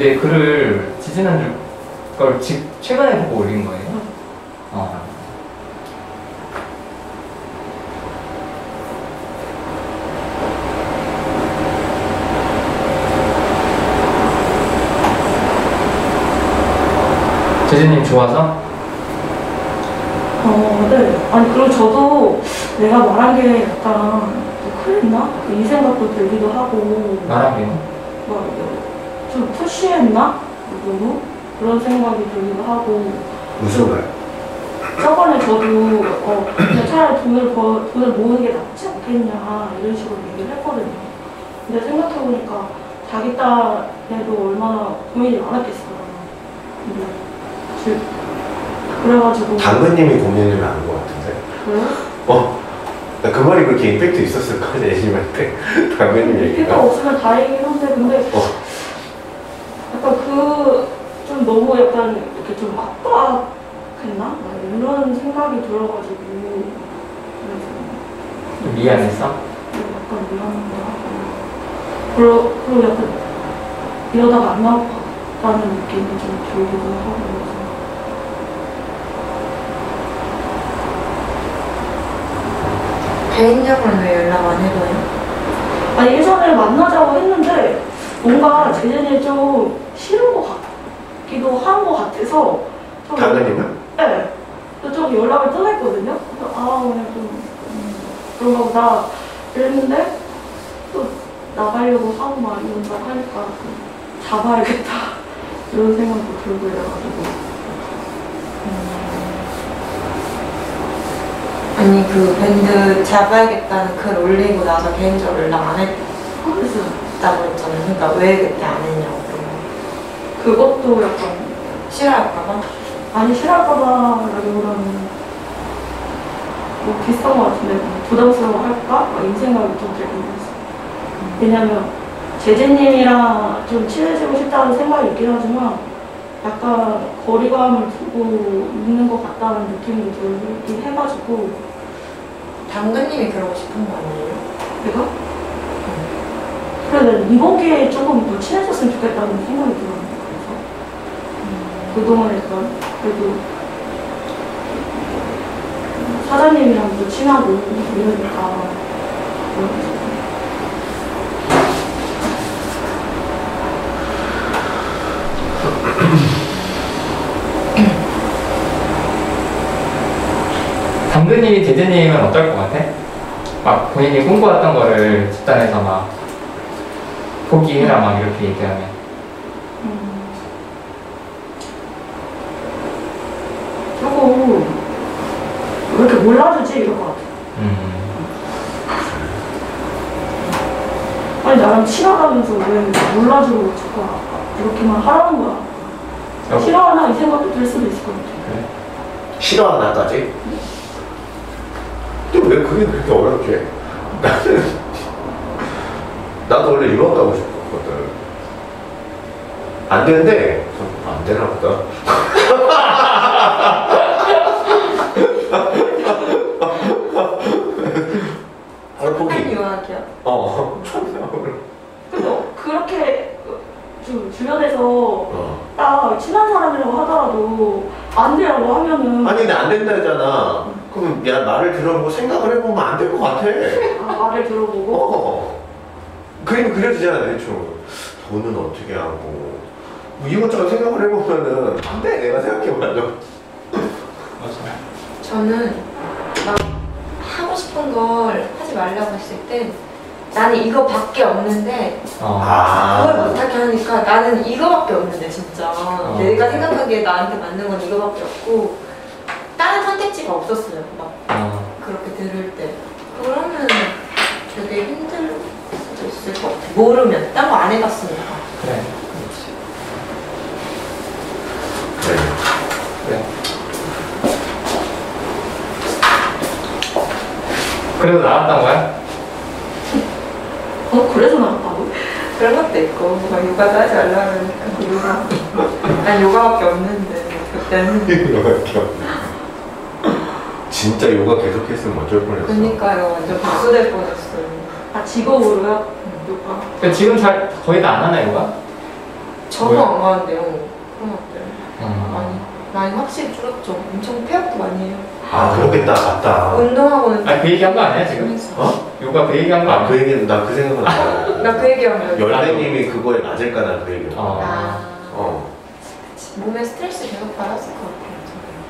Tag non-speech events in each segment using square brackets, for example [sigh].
근데 글을 지지난 걸 지, 최근에 보고 올린 거예요? 어. 제재님 좋아서? 어, 네. 아니 그리고 저도 내가 말한 게 약간 좀 그랬나? 이 생각도 들기도 하고 말한 게 뭐좀 푸시했나? 너무 그런 생각이 들기도 하고 무슨 말? 저번에 저도 어 그냥 차라리 돈을 버, 돈을 모으는 게 낫지 않겠냐 이런 식으로 얘기를 했거든요. 근데 생각해 보니까 자기 딸에도 얼마나 고민이 많았겠어요. 근데 그래가지고 당근님이 고민을 하는 것 같은데. 그래요? 어? 나그 말이 그렇게 임팩트 있었을까? 예심할 때. 당근님 얘기가. 없으면 다행이긴 한데 근데 어. 약간 그 좀 너무 약간 이렇게 좀 압박했나? 막 이런 생각이 들어가지고 그래서 좀 미안했어? 약간 미안한 거 하고 그리고, 그리고 약간 이러다가 안 나올 것 같다는 느낌이 좀 들기도 하고 그래서 개인적으로는 왜 연락 안 해줘요? 아니 예전에 만나자고 했는데 뭔가 제전이 좀 싫은 것 같기도 한 것 같아서 좀 당근님은? 네. 좀 연락을 떠냈거든요. 그래서 아 그냥 좀 음, 그런가 보다 이랬는데 또 나가려고 하고 막 이런 말 하니까 좀 잡아야겠다 [laughs] 이런 생각도 들고 이래가지고 아니 그 밴드 잡아야겠다는 글 올리고 나서 개인적으로 연락 안 그래서 했다고 했잖아요. 그러니까 왜 그때 안 했냐고. 그것도 약간 싫어할까봐? 아니 싫어할까봐라기보다는 뭐 비슷한 것 같은데 뭐 부담스러워 할까? 막이 생각이 좀 들긴 했어요. 왜냐면 제재님이랑 좀 친해지고 싶다는 생각이 있긴 하지만 약간 거리감을 두고 있는 것 같다는 느낌이 들긴 해가지고 당근님이 그러고 싶은 거 아니에요? 내가? 이번 기회에 조금 더 친해졌으면 좋겠다는 생각이 들어요. 그래서 그동안 일단 그래도 사장님이랑도 친하고 이러니까 당근님이 제재님은 어떨 것 같아? 막 본인이 꿈꿔왔던 거를 집단에서 막 포기해라 막 이렇게 얘기하면 음. 조금 왜 이렇게 몰라주지 이럴 것 같아. 음. 아니 나랑 친하다면서 왜 몰라주고 자꾸 이렇게만 하라는 거야. 어. 싫어하나 이 생각도 들 수도 있을 것 같아. 그래? 싫어하나까지? 근데 왜 그게 그렇게 어렵지? 나는 나도 원래 유학 가고 싶었거든. 안 되는데 좀안 되나 보다. 바로 한 포기. 유학이요. 어. 그렇게 좀 주변에서 어. 딱 친한 사람이라고 하더라도 안 되라고 하면은 아니 근데 안 된다 했잖아. 그럼 야 말을 들어보고 생각을 해보면 안 될 것 같아. 아, 말을 들어보고 어. 그림 그려지잖아 대충. 돈은 어떻게 하고 뭐 이것저것 생각을 해보면은 안 돼. 내가 생각해봐도. 맞아 저는 막 하고 싶은 걸 하지 말라고 했을 때 나는 이거밖에 없는데 어. 그걸 아. 못하게 하니까 나는 이거밖에 없는데 진짜 어. 내가 생각하기에 나한테 맞는 건 이거밖에 없고 다른 선택지가 없었어요 막 어. 그렇게 들을 때 그러면 되게 힘들 있을 것 같아 모르면 딴 거 안 해봤으니까 그래 그래. 그래 그래도 나왔던 거야? 어 그래서 나왔다고? 그런 것도 있고 막 요가도 하지 말라 그러니까 그 요가 난 요가밖에 없는데 그때는 [laughs] 이거밖에 없네. 진짜 요가 계속했으면 어쩔 뻔했어. 그러니까요 완전 박수 될 뻔했어요 아 직업으로요? 요가 근데 지금 잘 거의 다 안 하나 이거가? 저도 뭐야? 안 가는데요 그런 것들 어. 많이 많이 확실히 줄었죠 엄청 폐업도 많이 해요 아 그렇겠다. 맞다. 운동하고는 아니 그 얘기 한 거 아니야 지금? 어? 요가 그 얘기 한 거 아, 아니야? 그 얘기는 나 그 생각은 안 해. 나그 얘기하면 열매님이 그거에 맞을까 나그 얘기. 어. 아 어. 몸에 스트레스 계속 받았을 것 같아요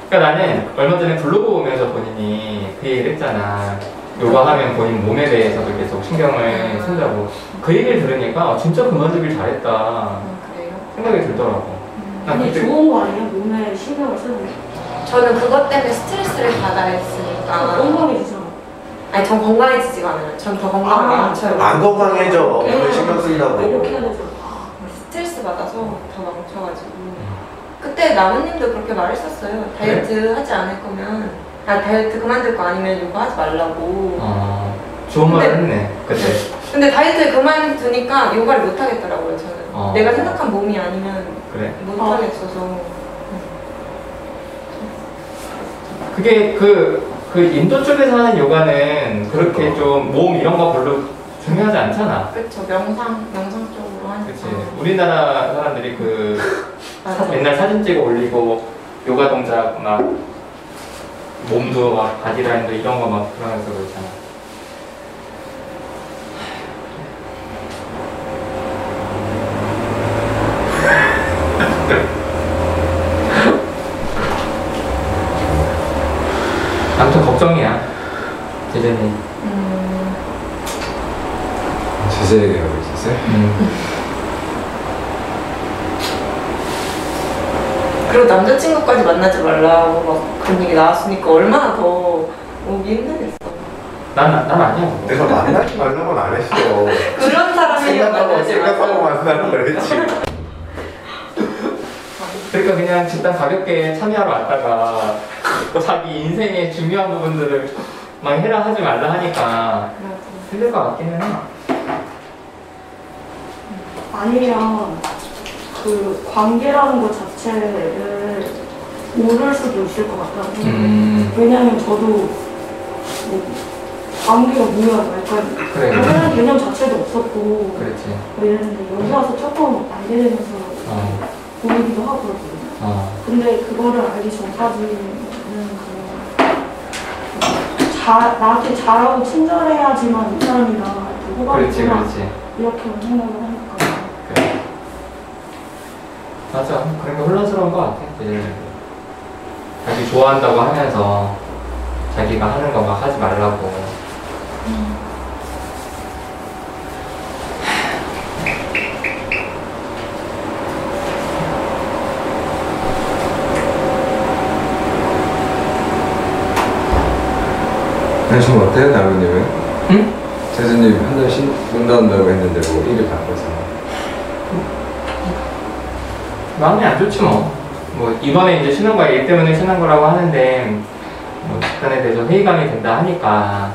그러니까 나는 얼마 전에 블로그 보면서 본인이 그 얘기를 했잖아. 요가 하면 본인 몸에 대해서도 계속 신경을 음. 쓴다고. 그 얘기를 들으니까 어, 진짜 그만두길 잘했다 아, 그래요? 생각이 들더라고. 난 아니 그때 좋은 거 아니에요? 몸에 신경을 쓰는 게 저는 그것 때문에 스트레스를 받아야 했으니까 건강해지잖아 아니 전 건강해지지가 않아요 전 더 건강하게 아, 안 건강해져. 몸에 신경 이렇게 쓴다고. 해야 되잖아 스트레스 받아서 더 망쳐가지고 그때 나무님도 그렇게 말했었어요 다이어트 하지 않을 거면 아 다이어트 그만둘 거 아니면 요가 하지 말라고 어, 좋은 말 했네 그때. 근데 다이어트 그만두니까 요가를 못 하겠더라고요 저는 어. 내가 생각한 몸이 아니면 그래. 못 어. 하겠어서 그게 그, 그 인도 쪽에서 하는 요가는 그렇게 그러니까. 좀 몸 이런 거 별로 중요하지 않잖아. 그렇죠 명상 명상 쪽으로 하니까 그치. 우리나라 사람들이 그 [laughs] 맞아. 맨날 사진 찍어 올리고 요가 동작 막 몸도 막 바디라인도 이런 거 막 그러면서 그렇잖아. 아무튼 걱정이야 제재님. 음, 제재 얘기하고 있었어요? 음. 그리고 남자친구까지 만나지 말라고 막 그런 얘기 나왔으니까 얼마나 더 오기 힘들겠어 난, 난 아니야. 뭐. 내가 만나지 말라고는 안 했어. [laughs] 그런 사람이랑 생각하고 만나지 생각하고 말라고 만나는 거랬지. 그러니까 그냥 집단 가볍게 참여하러 왔다가 자기 인생의 중요한 부분들을 막 해라 하지 말라 하니까 힘들 것 같기는 해. 아니면 그 관계라는 것 자체를 모를 수도 있을 것 생각이 음. 왜냐하면 저도 뭐 관계가 뭐야 약간 그래. 그런 개념 자체도 없었고 그렇지. 뭐 이랬는데 여기 와서 조금 알게 되면서 어, 보이기도 하거든요. 어. 근데 그거를 알기 전까지는 그냥 자, 나한테 잘하고 친절해야지만 이 사람이 나한테 호감이 그렇지. 이렇게만 생각을 하니까 그래. 맞아. 그런 게 혼란스러운 것 같아. 그전에 자기 좋아한다고 하면서 자기가 하는 거 막 하지 말라고. 아니 좀 어때요 나무님은? 응? 재수님 한달 쉰다 온다고 했는데 뭐 일을 바꿔서 마음이 안 좋지 뭐. 뭐 이번에 이제 쉬는 거야 일 때문에 쉬는 거라고 하는데 뭐 집단에 대해서 회의감이 된다 하니까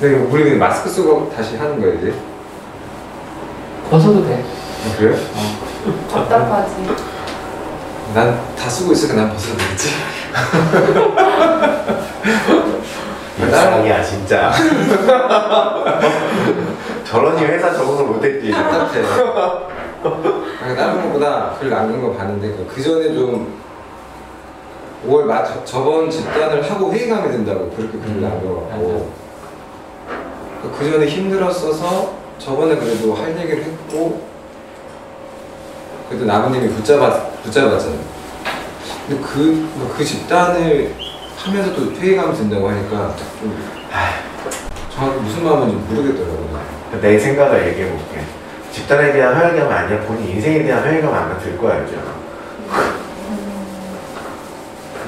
근데 우리 그냥 마스크 쓰고 다시 하는 거예요 이제? 벗어도 돼. 아, 그래요? 답답하지. 난 다 쓰고 있으니까 난 벗어도 되겠지? [laughs] 이상이야 진짜. [laughs] 저런 이 회사 적응을 못했지. 답답해 아니, 다른 것보다 글 남긴 거 봤는데 그- 그 전에 좀 5월 말 저- 저번 집단을 하고 회의감이 든다고 그렇게 글을 남겨갖고. 그 전에 힘들었어서 저번에 그래도 할 얘기를 했고 그래도 나무님이 붙잡았, 붙잡았잖아요. 근데 그, 그 집단을 하면서 또 회의감이 든다고 하니까 좀 정확히 무슨 마음인지 모르겠더라고요. 내 생각을 얘기해 볼게. 집단에 대한 회의감이 아니라 본인 인생에 대한 회의감 아마 들 거야, 이제.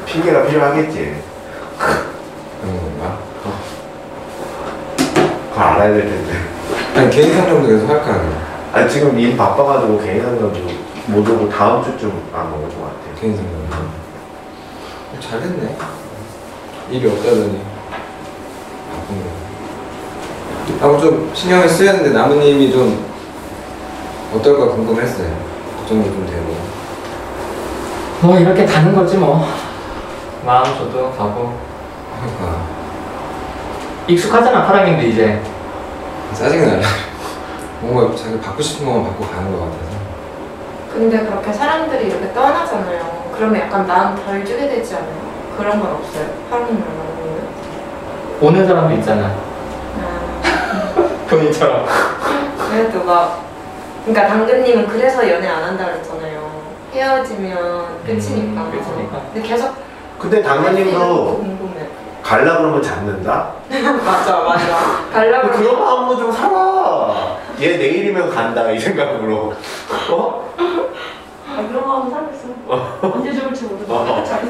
핑계가 필요하겠지. 그런 건가? 그거 알아야 될 텐데. 아니 개인 상담도 계속 할까 아니야 아, 지금 일 바빠가지고 개인 상담도 못 오고 다음 주쯤 아마 올것 같아. 개인 상담 잘했네 일이 없다더니 바쁜 거 하고 좀 신경을 하는데 나무님이 좀 어떨까 궁금했어요 걱정도 좀 되고 뭐 이렇게 가는 거지 뭐. 마음 줘도 가고 그러니까 익숙하잖아 파랑님도 이제. 짜증이 나요 [laughs] 뭔가 자기 받고 싶은 것만 받고 가는 것 같아서 근데 그렇게 사람들이 이렇게 떠나잖아요. 그러면 약간 마음 덜 주게 되지 않아요? 그런 건 없어요? 하루는 말하는 오는 사람도 있잖아. 아, [laughs] 본인처럼. 그래도 막 그러니까 당근님은 그래서 연애 안 한다 그랬잖아요. 헤어지면 끝이니까. 음, 끝이니까. 근데 계속 근데 당근님도 궁금해. 갈라 그러면 잡는다? [laughs] 맞아 맞아. 가려고 그런 마음으로 좀 살아. 얘 내일이면 간다, 이 생각으로. 어? 아, 그런 마음 살겠어 언제 죽을지 모르겠어 어. 잘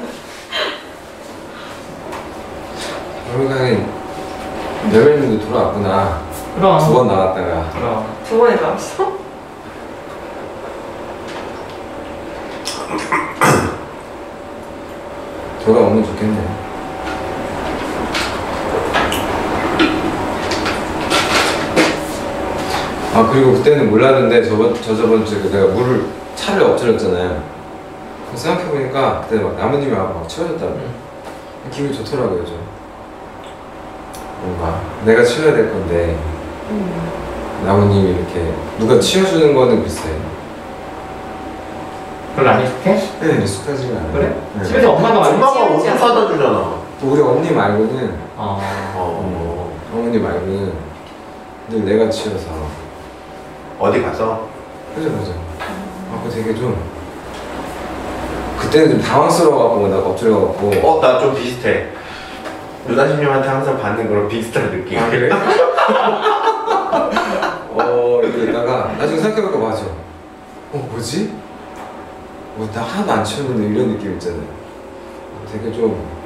결국엔 여배님도 돌아왔구나 그럼. 두 번 나갔다가 그럼. 두 번에 나왔어? 돌아 오면 좋겠네 아 그리고 그때는 몰랐는데 저번 저 저번 주에 내가 물을 차를 엎드렸잖아요. 생각해 보니까 그때 막 와서 막 치워줬다고 응. 기분이 좋더라고요 좀. 뭔가 내가 치워야 될 건데 나무님이 이렇게 누가 치워주는 거는 비슷해요. 별로 안 익숙해? 네, 익숙하지가 않아요. 그래? 네. 집에서 엄마가 많이 엄마가 옷 사다 주잖아. 우리 언니 말고는 어. 어. 어머니 말고는 늘 내가 치워서 어디 가서? 그죠 그죠. 아, 그 되게 좀 그때는 좀 당황스러워갖고 나 엎드려갖고 어, 나 좀 비슷해. 누나신님한테 항상 받는 그런 비슷한 느낌. 아 그래? [laughs] 어 이러고 있다가 나중에 생각해보니까 맞아 어 뭐지? 뭐나 하나도 안 치웠는데 이런 느낌 있잖아요. 되게 좀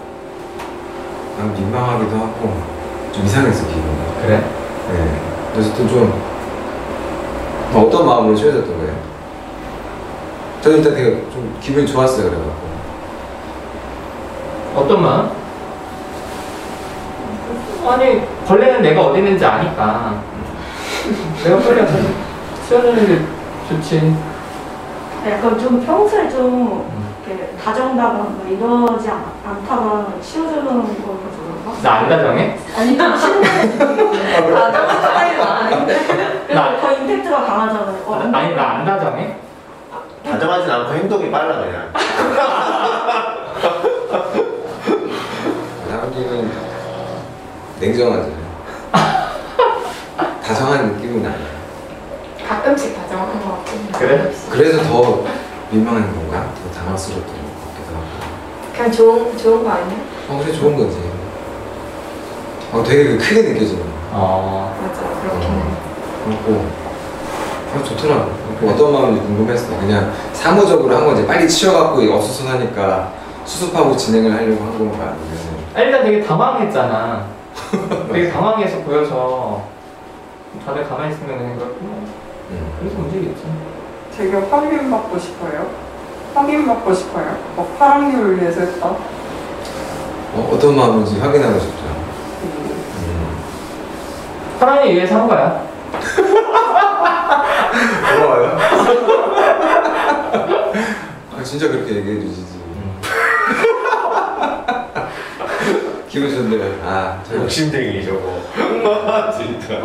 난 민망하기도 하고 좀 이상했어 기분이. 그래? 네. 그래서 또 좀 어떤 마음으로 치워졌던 거예요? 저는 일단 되게 좀 기분이 좋았어요 그래갖고. 어떤 마음? 아니 벌레는 내가 어디 있는지 아니까. [laughs] 내가 치워주는 게 좋지 약간 좀 평소에 좀 음. 이렇게 다정다감 막 이러지 않, 않다가 치워주는 거 가지고 거? 나안 다정해? 아니 좀 신뢰. 다정한 스타일은 아닌데. 그래서 더 임팩트가 강하잖아요. 어, 나- 아니 나 안 다정해? 다정하진 않고 행동이 빨라 그냥. [laughs] 냉정하잖아요. 다정한 느낌은 아니야. 가끔씩 다정한 것 같고. 그래? 그래서 더 민망한 건가? 더 당황스럽던 것 같기도 하고. 그냥 좋은 좋은 거 아니야? 어 그래 좋은 거지. 어 되게 크게 느껴지는 거. 어. 맞아 그렇긴 해. 그렇고 어, 좋더라고. 그리고 어떤 마음인지 궁금했어. 그냥 사무적으로 한 건지 빨리 치워갖고 이거 어수선하니까 수습하고 진행을 하려고 한 건가 아니면 아, 일단 되게 당황했잖아. 되게 [laughs] 당황해서 보여서 다들 가만히 있으면 그냥 그렇구나. 음. 그래서 움직였지. 되게 확인받고 싶어요. 확인 받고 싶어요. 뭐 파랑님을 위해서 했다. 어, 어떤 마음인지 확인하고 싶죠. 음. 사랑에 의해서 한 거야. [laughs] 고마워요. 아, 진짜 그렇게 얘기해 주시지. [laughs] 기분 좋네요. 아, 저 욕심쟁이 저거. [laughs] 진짜.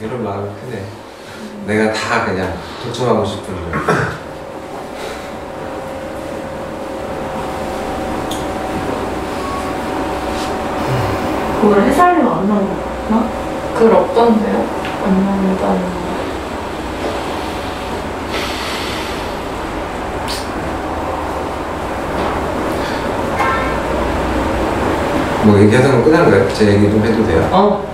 이런 마음이 크네. 내가 다 그냥 독점하고 싶은데. 그걸 해살로 안 나오나? 글 없던데요? 안 나온다는. 뭐 얘기하다 가 끝난 거예요? 제 얘기 좀 해도 돼요? 어?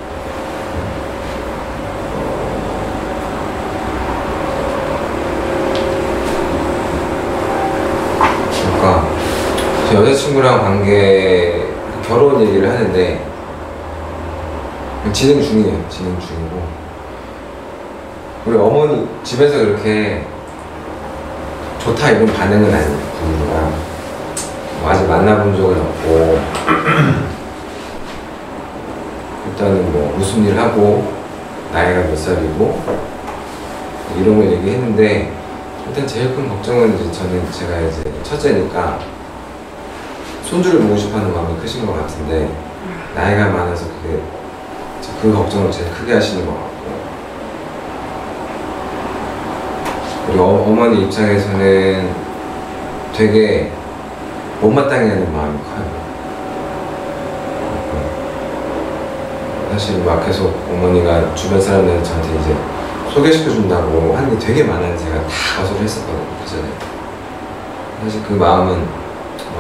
그러니까 제 여자친구랑 관계 결혼 얘기를 하는데 진행 중이에요. 진행 중이고 우리 어머니 집에서 그렇게 좋다 이런 반응은 아니에요. 분위기가 뭐 아직 만나본 적은 없고 [clears throat] 일단은 뭐 무슨 일 하고 나이가 몇 살이고 이런 걸 얘기했는데 일단 제일 큰 걱정은 이제 저는 제가 이제 첫째니까 손주를 보고 싶어하는 마음이 크신 것 같은데 나이가 많아서 그게 그 걱정을 제일 크게 하시는 것 같고 그리고 어, 어머니 입장에서는 되게 못마땅해 하는 마음이 커요. 사실 막 계속 어머니가 주변 사람들한테 저한테 이제 소개시켜준다고 하는 게 되게 많아서 제가 다 거절을 했었거든요. 그 전에. 사실 그 마음은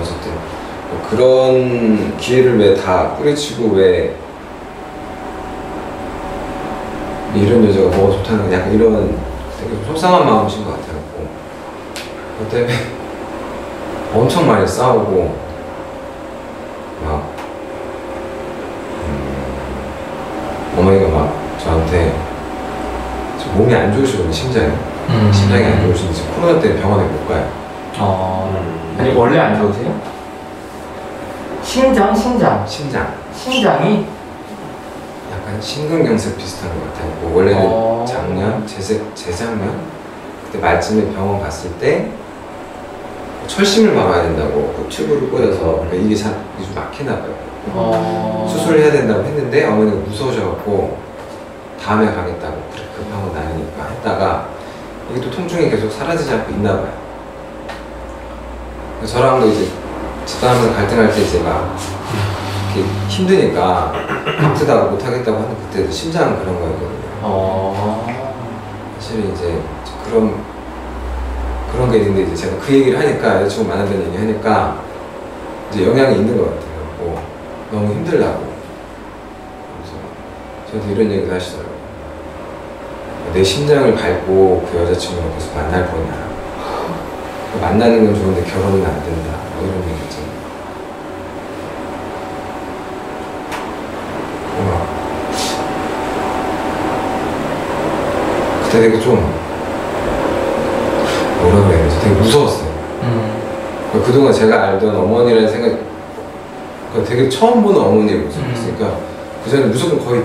어쨌든 뭐 그런 기회를 왜 다 뿌리치고 왜 이런 여자가 뭐가 좋다는 약간 이런 되게 좀 속상한 마음이신 것 같아요. 그 때문에 [laughs] 엄청 많이 싸우고 막 음, 어머니가 막 저한테 저 몸이 안 좋으시거든요 심장이 음. 심장이 안 좋으신지 코로나 때문에 병원에 못 가요 어. 아니 원래 안 좋으세요? 심장, 심장. 심장 심장이 약간 심근경색 비슷한 것 같아요 뭐 원래는 어. 작년 재재, 재작년 그때 말쯤에 병원 갔을 때 철심을 박아야 된다고 그 튜브를 꽂아서 그러니까 이게 잘 이게 좀 막히나 봐요 어. 수술을 해야 된다고 했는데 어머니가 무서우셔갖고 다음에 가겠다고 급한 건 아니니까 했다가 이게 또 통증이 계속 사라지지 않고 있나 봐요. 저랑도 이제 집 사람이랑 갈등할 때 이제 막 이렇게 힘드니까 아프다고 못하겠다고 하는 그때 심장 그런 거였거든요. 어. 사실 이제 그런 그런 게 있는데 이제 제가 그 얘기를 하니까 여자친구 만난다는 얘기 하니까 이제 영향이 있는 것 같아요. 뭐 너무 힘들다고. 그래서 저한테 이런 얘기도 하시더라고요. 내 심장을 밟고 그 여자친구랑 계속 만날 거냐. 만나는 건 좋은데 결혼은 안 된다. 뭐 이런 얘기 있잖아요. 뭔가 그때 되게 좀 뭐라 그래야 되지? 되게 무서웠어요. 음. 그러니까 그동안 제가 알던 어머니라는 생각, 그러니까 되게 처음 보는 어머니의 모습이었으니까 그 전에 무조건 거의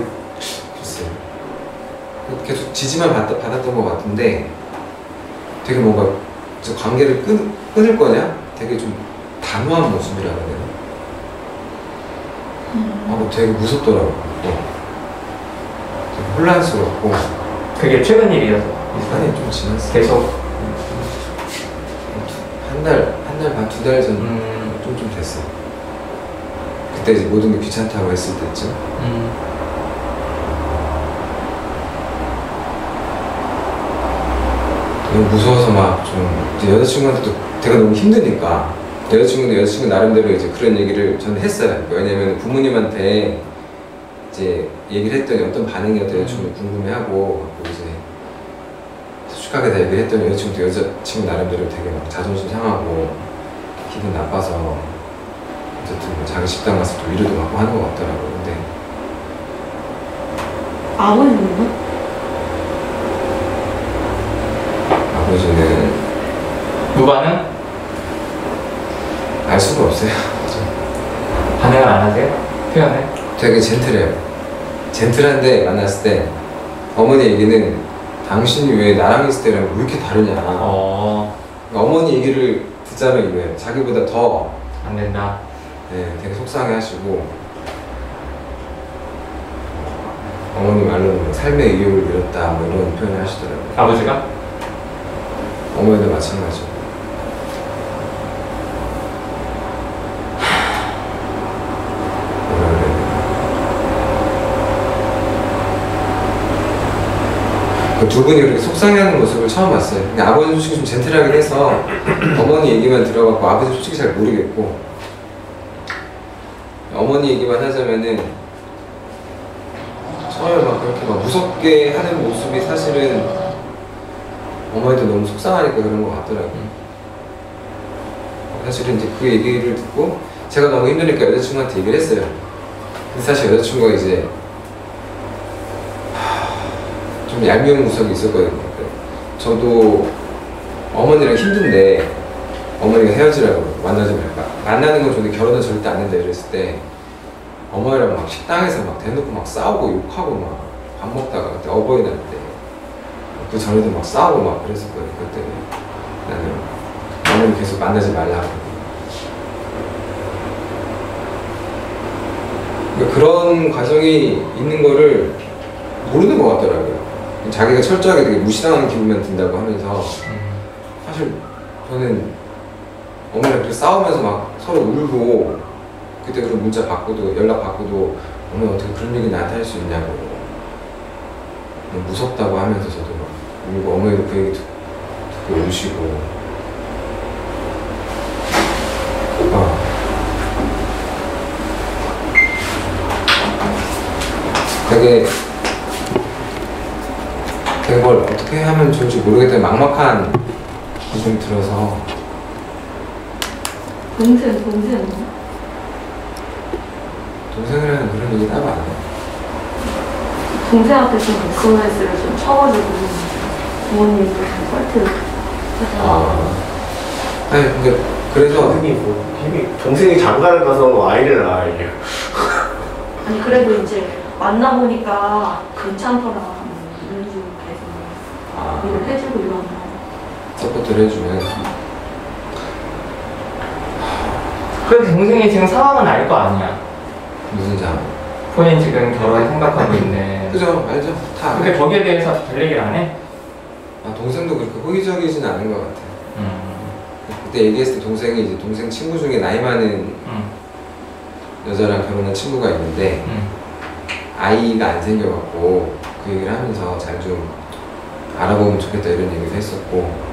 글쎄요. 계속 지지만 받, 받았던 것 같은데 되게 뭔가 저 관계를 끊, 끊을 거냐? 되게 좀 단호한 모습이라 그래야 되나? 하고 되게 무섭더라고요. 또. 되게 혼란스럽고 그게 최근 일이어서 아니 좀 지났어. 계속 한 달, 한 달 반, 두 달 전, 음, 좀, 좀 됐어. 그때 이제 모든 게 귀찮다고 했을 때쯤. 음, 너무 무서워서 막 좀, 여자친구한테도 제가 너무 힘드니까. 여자친구도 여자친구 나름대로 이제 그런 얘기를 저는 했어요. 왜냐면 부모님한테 이제 얘기를 했더니 어떤 반응이었던 여자친구 궁금해하고, 그리고 이제 솔직하게 다 얘기를 했더니 여자친구도 여자친구 나름대로 되게 막 자존심 상하고, 기분 나빠서, 어쨌든 뭐 자기 식당 가서 또 위로도 받고 하는 것 같더라고요. 근데 아버님은요? 아버지는 무반응? 알 수가 없어요. 반응을 안 하세요? 표현을? 되게 젠틀해요. 젠틀한데 만났을 때 어머니 얘기는 당신이 왜 나랑 있을 때랑 왜 이렇게 다르냐. 어, 그러니까 어머니 얘기를 듣자면 이거예요. 자기보다 더 안 된다. 네, 되게 속상해 하시고 어머니 말로는 뭐 삶의 의욕을 잃었다 뭐 이런 표현을 하시더라고요. 아버지가? 어머니도 마찬가지고. 뭐라 그래야 되나. 그 두 분이 그렇게 속상해하는 모습을 처음 봤어요. 근데 아버지는 솔직히 좀 젠틀하긴 해서 어머니 얘기만 들어갖고 아버지 솔직히 잘 모르겠고 어머니 얘기만 하자면은 처음에 막 그렇게 막 무섭게 하는 모습이 사실은 어머니도 너무 속상하니까 그런 것 같더라고요. 사실은 이제 그 얘기를 듣고 제가 너무 힘드니까 여자친구한테 얘기를 했어요. 근데 사실 여자친구가 이제 하, 좀 얄미운 구석이 있었거든요. 저도 어머니랑 힘든데 어머니가 헤어지라고 만나지 말까. 만나는 건 좋은데 결혼은 절대 안 된다 이랬을 때 어머니랑 막 식당에서 막 대놓고 막 싸우고 욕하고 막 밥 먹다가 그때 어버이날 때 그 전에도 막 싸우고 막 그랬었거든요. 그때 나는 어머니 계속 만나지 말라고. 그러니까 그런 과정이 있는 거를 모르는 것 같더라고요. 자기가 철저하게 되게 무시당하는 기분만 든다고 하면서 음, 사실 저는 어머니랑 그렇게 싸우면서 막 서로 울고 그때 그런 문자 받고도 연락 받고도 어머니 어떻게 그런 얘기 나한테 할 수 있냐고 무섭다고 하면서 저도 막 울고 어머니도 그 얘기 듣- 듣고 우시고 아. 되게 뭘 어떻게 하면 좋을지 모르겠다는 막막한 기분이 들어서 동생, 동생은요? 동생이라는 그런 얘기 따로 안 해요. 동생한테 좀 SOS를 좀 쳐가지고 부모님도 좀 썰트 아. 아니 근데 그래서 힘이 뭐 힘이 동생이 장가를 가서 아이를 낳아 이게 아니 그래도 이제 만나보니까 괜찮더라 일을 해주고 이러면 support를 해주면 그래도 동생이 지금 상황은 알 거 아니야. 무슨 장 본인 지금 결혼 생각하고 있네. 그죠 알죠 다 근데 거기에 대해서 별 얘기를 안 해? 아, 동생도 그렇게 호의적이진 않은 것 같아요. 음, 그때 얘기했을 때 동생이 이제 동생 친구 중에 나이 많은 음, 여자랑 결혼한 친구가 있는데 음. 아이가 안 생겨갖고 그 얘기를 하면서 잘좀 알아보면 좋겠다 이런 얘기도 했었고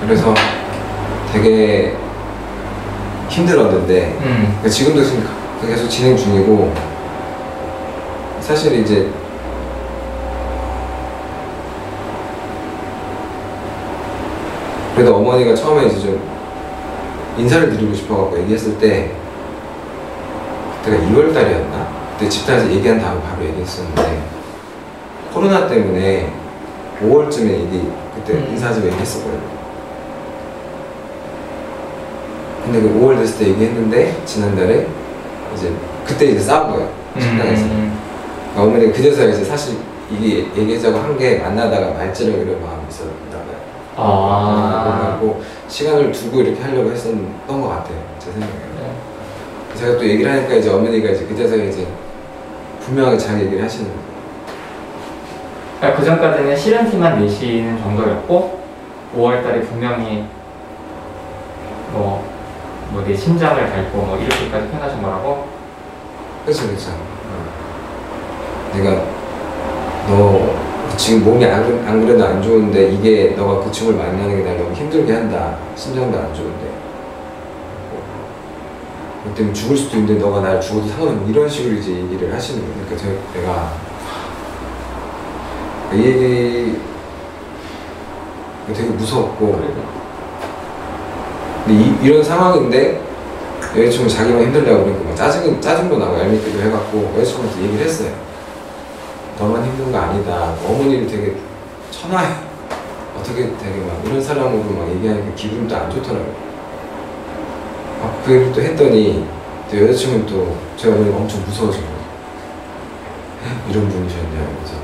그래서 되게 힘들었는데 음. 그러니까 지금도 지금 계속 진행 중이고 사실 이제 그래도 어머니가 처음에 이제 좀 인사를 드리고 싶어갖고 얘기했을 때 그때가 2월 달이었나? 그때 집단에서 얘기한 다음에 바로 얘기했었는데 코로나 때문에 5월쯤에 얘기 그때 음. 인사하자고 얘기했었거든요. 근데 그 5월 됐을 때 얘기했는데 지난달에 이제 그때 이제 싸운 거예요 식당에서. 음, 그러니까 어머니가 그제서야 이제 사실 이게 얘기하자고 한 게 만나다가 말지를 그런 마음이 있었나 봐요. 아. 그래갖고 시간을 두고 이렇게 하려고 했었던 것 같아요. 제 생각에. 네. 제가 또 얘기를 하니까 이제 어머니가 이제 그제서 이제 분명하게 잘 얘기를 하시는 거예요. 그러니까 그 전까지는 실현티만 내시는 정도였고 5월달에 분명히 뭐 뭐 내 심장을 밟고 뭐 이렇게까지 표현하신 거라고? 그렇죠, 그렇죠. 내가 너 지금 몸이 안, 안 그래도 안 좋은데 이게 너가 그 친구를 만나는 게 날 너무 힘들게 한다. 심장도 안 좋은데. 그 때문에 죽을 수도 있는데 너가 날 죽어도 상관없는 이런 식으로 이제 얘기를 하시는 거예요. 그러니까 저, 내가 이 얘기 되게 무서웠고 그래도 근데 이, 이런 상황인데 여자친구 자기만 힘들다고 그러니까 막 짜증, 짜증도 나고 얄밉기도 해갖고 여자친구한테 얘기를 했어요. 너만 힘든 거 아니다. 어머니를 되게 천하에 어떻게 되게 막 이런 사람으로 막 얘기하니까 기분도 안 좋더라고요. 아, 그 얘기를 또 했더니 또 여자친구는 또 저희 어머니가 엄청 무서워진 거예요. 이런 분이셨냐, 그래서.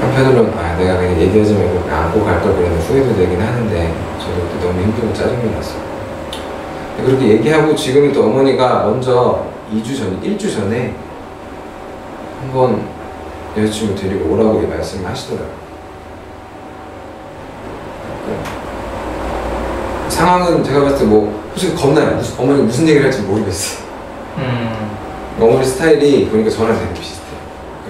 한편으로는 아 내가 그냥 얘기하지 말고 안고 갈 걸 그랬는데 후회도 되긴 하는데 저도 그때 너무 힘들고 짜증이. 근데 그렇게 얘기하고 지금은 또 어머니가 먼저 2주 전에 1주 전에 한번 여자친구 데리고 오라고 말씀을 하시더라고요. 상황은 제가 봤을 때 뭐 솔직히 겁나요. 무슨, 어머니 무슨 얘기를 할지 모르겠어요. 음. 어머니 스타일이 보니까 저랑 되게 비슷해요.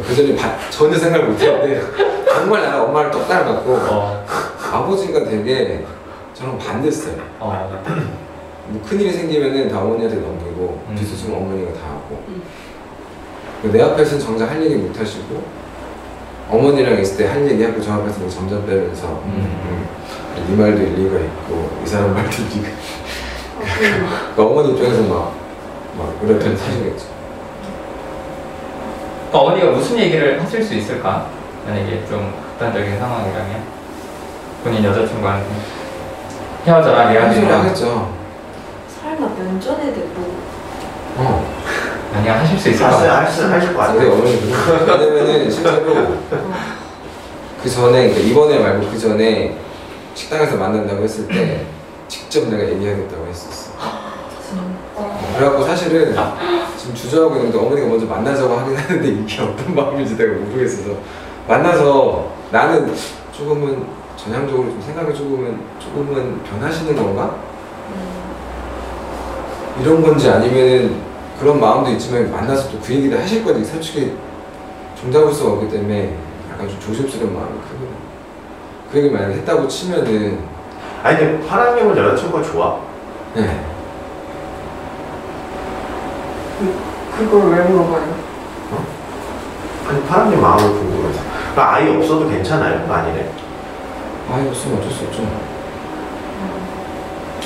그 전에 바- 전혀 생각을 못했는데 [laughs] 정말 나랑 엄마를 똑 닮았고 어. 아버지가 되게 저랑 반대했어요. 어. 뭐 큰일이 생기면은 다 어머니한테 넘기고 음. 뒷수습은 어머니가 다 하고 내 앞에서는 정작 할 얘기 못 하시고 어머니랑 있을 때 할 얘기 하고 저 앞에서는 점점 빼면서 음. 음, 이 말도 일리가 있고 이 사람 말도 일리가 있고 그러니까 어머니 입장에서 막, 막 그렇게 사시겠죠. 그러니까 어머니가 무슨 얘기를 하실 수 있을까? 만약에 좀 극단적인 상황이라면 본인 여자친구한테 헤어져라 내가 하겠죠. 설마 면전에 대고 어. 아니야 하실 수 있을 것 하실 같아. 하실 하실 것 근데 같아요. 어머니 그런 왜냐면은 실제로 그 전에 그러니까 이번에 말고 그 전에 식당에서 만난다고 했을 때 직접 내가 얘기하겠다고 했었어. 그래갖고 사실은 지금 주저하고 있는데 어머니가 먼저 만나자고 하긴 하는데 이게 어떤 마음인지 내가 모르겠어서 만나서 나는 조금은 전향적으로 좀 생각이 조금은 조금은 변하시는 건가? 이런 건지 아니면은 그런 마음도 있지만 만나서 또 그 얘기를 하실 건지 솔직히 종잡을 수가 없기 때문에 약간 좀 조심스러운 마음이 크거든요. 그 얘기 만약에 했다고 치면은 아니 근데 파랑님은 여자친구가 좋아. 네. 그걸 왜 물어봐요? 아니 파랑님 마음을 궁금해서. 그러니까 아이 없어도 괜찮아요? 아니네. 아이 없으면 어쩔 수 없죠.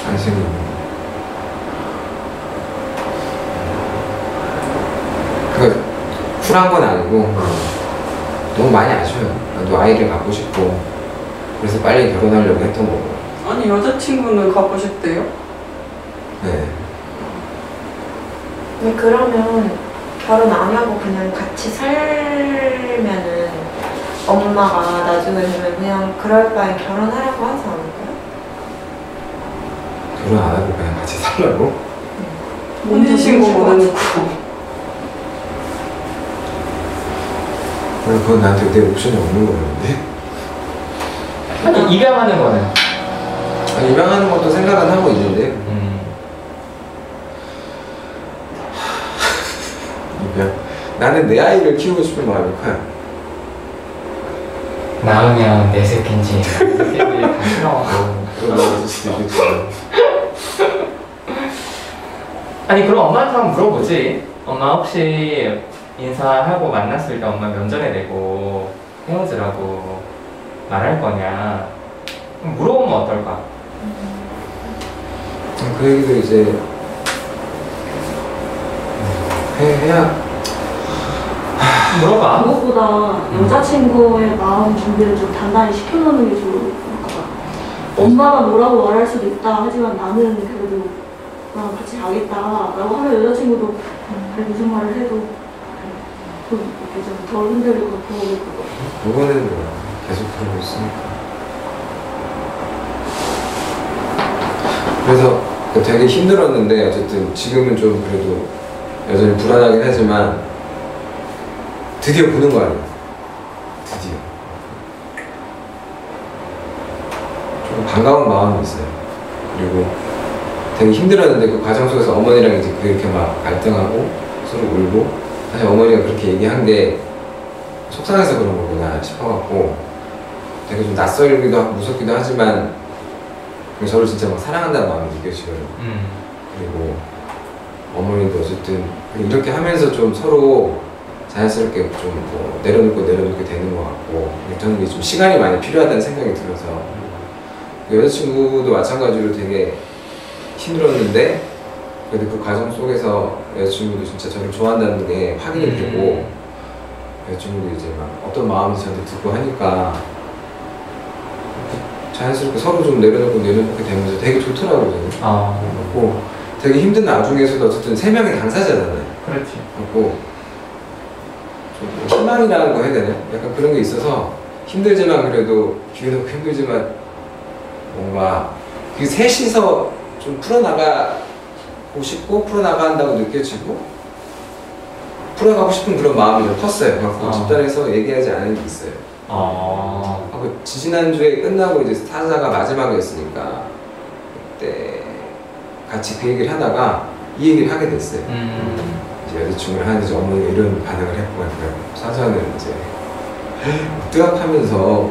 안 생기면. 그 쿨한 건 아니고 너무 많이 아쉬워요. 나도 아이를 갖고 싶고 그래서 빨리 결혼하려고 했던 거고. 아니 여자친구는 가고 싶대요? 네. 근데 그러면 결혼 안 하고 그냥 같이 살면은 엄마가 나중에 되면 그냥 그럴 바엔 결혼하라고 하지 않을까요? 결혼 안 하고 그냥 같이 살라고? 혼인 신고 못 해놓고 그럼 그건 나한테 내 옵션이 없는 거였는데. 아니 입양하는 거는 아니, 입양하는 것도 생각은 하고 있는데 음. 입양. 나는 내 아이를 키우고 싶은 마음이 커요. 낳으면 내 새끼인지 [laughs] 다 싫어. 아니 그럼 엄마한테 한번 물어보지. 엄마 혹시 인사하고 만났을 때 엄마 면전에 대고 헤어지라고 말할 거냐? 물어보면 어떨까? 그 얘기도 이제 해, 해야 물어봐. 그것보다 여자친구의 마음 준비를 좀 단단히 시켜놓는 게 좋을 것 같아. 엄마가 뭐라고 말할 수도 있다. 하지만 나는 그래도 나랑 같이 가겠다 라고 하면 여자친구도 그래 무슨 말을 해도 그 이렇게 좀 덜 흔들리고 보고 그거. 그거는 뭐 계속 그러고 있으니까. 그래서 되게 힘들었는데 어쨌든 지금은 좀 그래도 여전히 불안하긴 하지만 드디어 보는 거 아니에요. 드디어. 조금 반가운 마음이 있어요. 그리고 되게 힘들었는데 그 과정 속에서 어머니랑 이제 그렇게 막 갈등하고 서로 울고 사실 어머니가 그렇게 얘기한 게 속상해서 그런 거구나 싶어갖고 되게 좀 낯설기도 하고 무섭기도 하지만 저를 진짜 막 사랑한다는 마음이 느껴지고요. 음. 그리고 어머니도 어쨌든 이렇게 하면서 좀 서로 자연스럽게 좀 뭐 내려놓고 내려놓게 되는 것 같고 저는 이게 좀 시간이 많이 필요하다는 생각이 들어서 여자친구도 마찬가지로 되게 힘들었는데 그래도 그 과정 속에서 여자친구도 진짜 저를 좋아한다는 게 확인이 음. 되고 여자친구도 이제 막 어떤 마음인지 저한테 듣고 하니까 자연스럽게 서로 좀 내려놓고 내려놓게 되면서 되게 좋더라고요. 아, 그렇고 되게 힘든 나중에서도 어쨌든 세 명이 당사자잖아요. 그렇지. 그렇고 좀뭐 희망이라는 거 해야 되나? 약간 그런 게 있어서 힘들지만 그래도 기회놓고 힘들지만 뭔가 그 셋이서 좀 풀어나가 고 싶고 풀어나간다고 느껴지고 풀어가고 싶은 그런 마음이 좀 컸어요. 그래서 아. 집단에서 얘기하지 않은 게 있어요. 아, 하고 지지난주에 끝나고 이제 타자가 마지막이었으니까 그때 같이 그 얘기를 하다가 이 얘기를 하게 됐어요. 음. 이제 여자친구를 하는데 어머니가 이런 반응을 했고 사자는 이제 뜨악하면서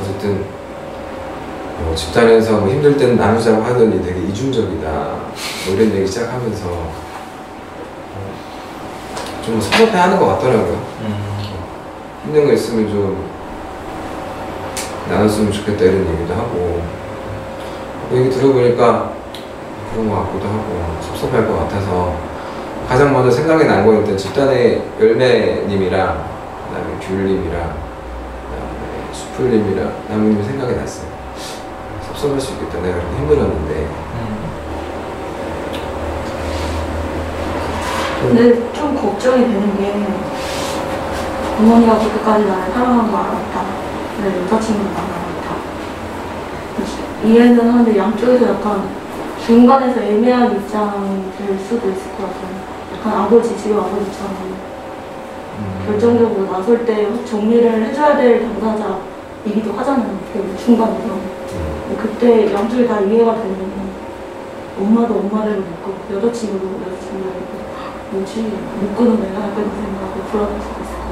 어쨌든 뭐 집단에서 뭐 힘들 때는 나누자고 하더니 되게 이중적이다 뭐 이런 얘기 시작하면서 좀 섭섭해하는 것 같더라고요. 음. 힘든 거 있으면 좀 나눴으면 좋겠다 이런 얘기도 하고 그 얘기 들어보니까 그런 것 같기도 하고 섭섭할 것 같아서 가장 먼저 생각이 난 건 일단 집단의 열매님이랑 그다음에 귤님이랑 그다음에 수풀님이랑 나무님이 생각이 났어요. 섭섭할 수 있겠다. 내가 그렇게 힘들었는데 음. 근데 좀 걱정이 되는 게 어머니가 그렇게까지 나를 사랑한 거 알았다. 내 여자친구도 나를 알았다. 이해는 하는데 양쪽에서 약간 중간에서 애매한 입장이 될 수도 있을 것 같아요. 약간 아버지, 지금 아버지처럼 음. 결정적으로 나설 때 정리를 해줘야 될 당사자이기도 하잖아요. 그 중간에서. 음. 그때 양쪽이 다 이해가 되면 엄마도 엄마를 믿고 여자친구도 여자친구를 뭐지 못 끊은 내가 약간 이 생각에 불안할 수도 있을 것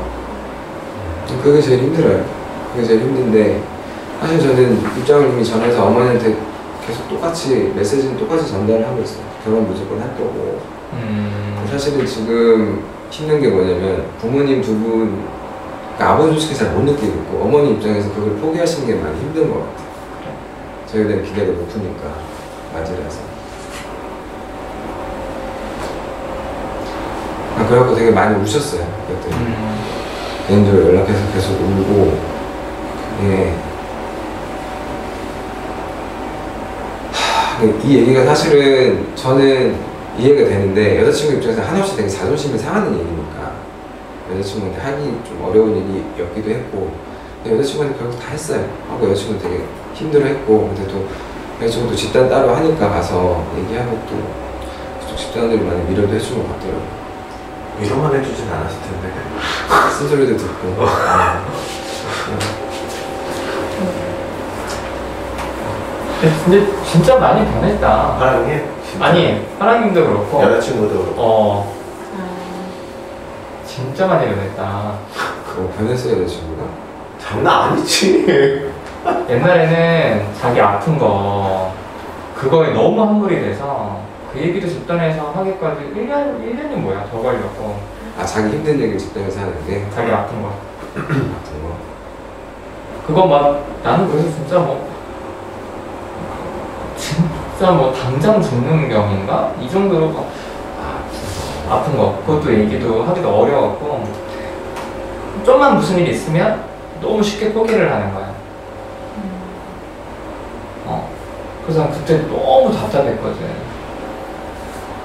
같아요. 그게 제일 힘들어요. 그게 제일 힘든데 사실 저는 입장을 이미 전해서 어머니한테 계속 똑같이 메시지는 똑같이 전달을 하고 있어요. 결혼 무조건 할 거고. 음. 사실은 지금 힘든 게 뭐냐면 부모님 두 분, 그러니까 아버지 솔직히 잘 못 느끼고 있고 어머니 입장에서 그걸 포기하시는 게 많이 힘든 것 같아요. 대한 기대가 높으니까 맞이라서. 아, 그래갖고 되게 많이 우셨어요. 그때. 음. 개인적으로 연락해서 계속 울고 예. 하, 이 얘기가 사실은 저는 이해가 되는데 여자친구 입장에서 한없이 되게 자존심이 상하는 얘기니까 여자친구한테 하기 좀 어려운 일이었기도 했고 근데 여자친구한테 결국 다 했어요 하고 여자친구 되게 힘들어했고 근데 또 여자친구도 집단 따로 하니까 가서 얘기하고 또 그쪽 집단들이 많이 위로도 해준 것 같더라고요 위로만 해주진 않았을 텐데. [laughs] 쓴소리도 듣고 아, 근데 진짜 많이 변했다. 진짜. 아니, 사랑님도 그렇고, 여자친구도 그렇고. 어, 음. 진짜 많이 변했다. 그거 변했어요 여자친구가 장난 아니지. 옛날에는 자기 아픈 거, 그거에 너무 함몰이 돼서, 그 얘기도 집단에서 하기까지 1년, 1년이 뭐야, 더 걸렸고, 아 자기 힘든 얘기를 집단에서 하는데 자기 아픈 거. [clears throat] 같은 거 그거 막, 나는 그래서 진짜 뭐, 진짜 뭐, 당장 죽는 병인가? 이 정도로 막, 아, 아픈 거. 그것도 얘기도 하기도 어려웠고, 좀만 무슨 일 있으면 너무 쉽게 포기를 하는 거야. 그래서 난 그때 너무 답답했거든.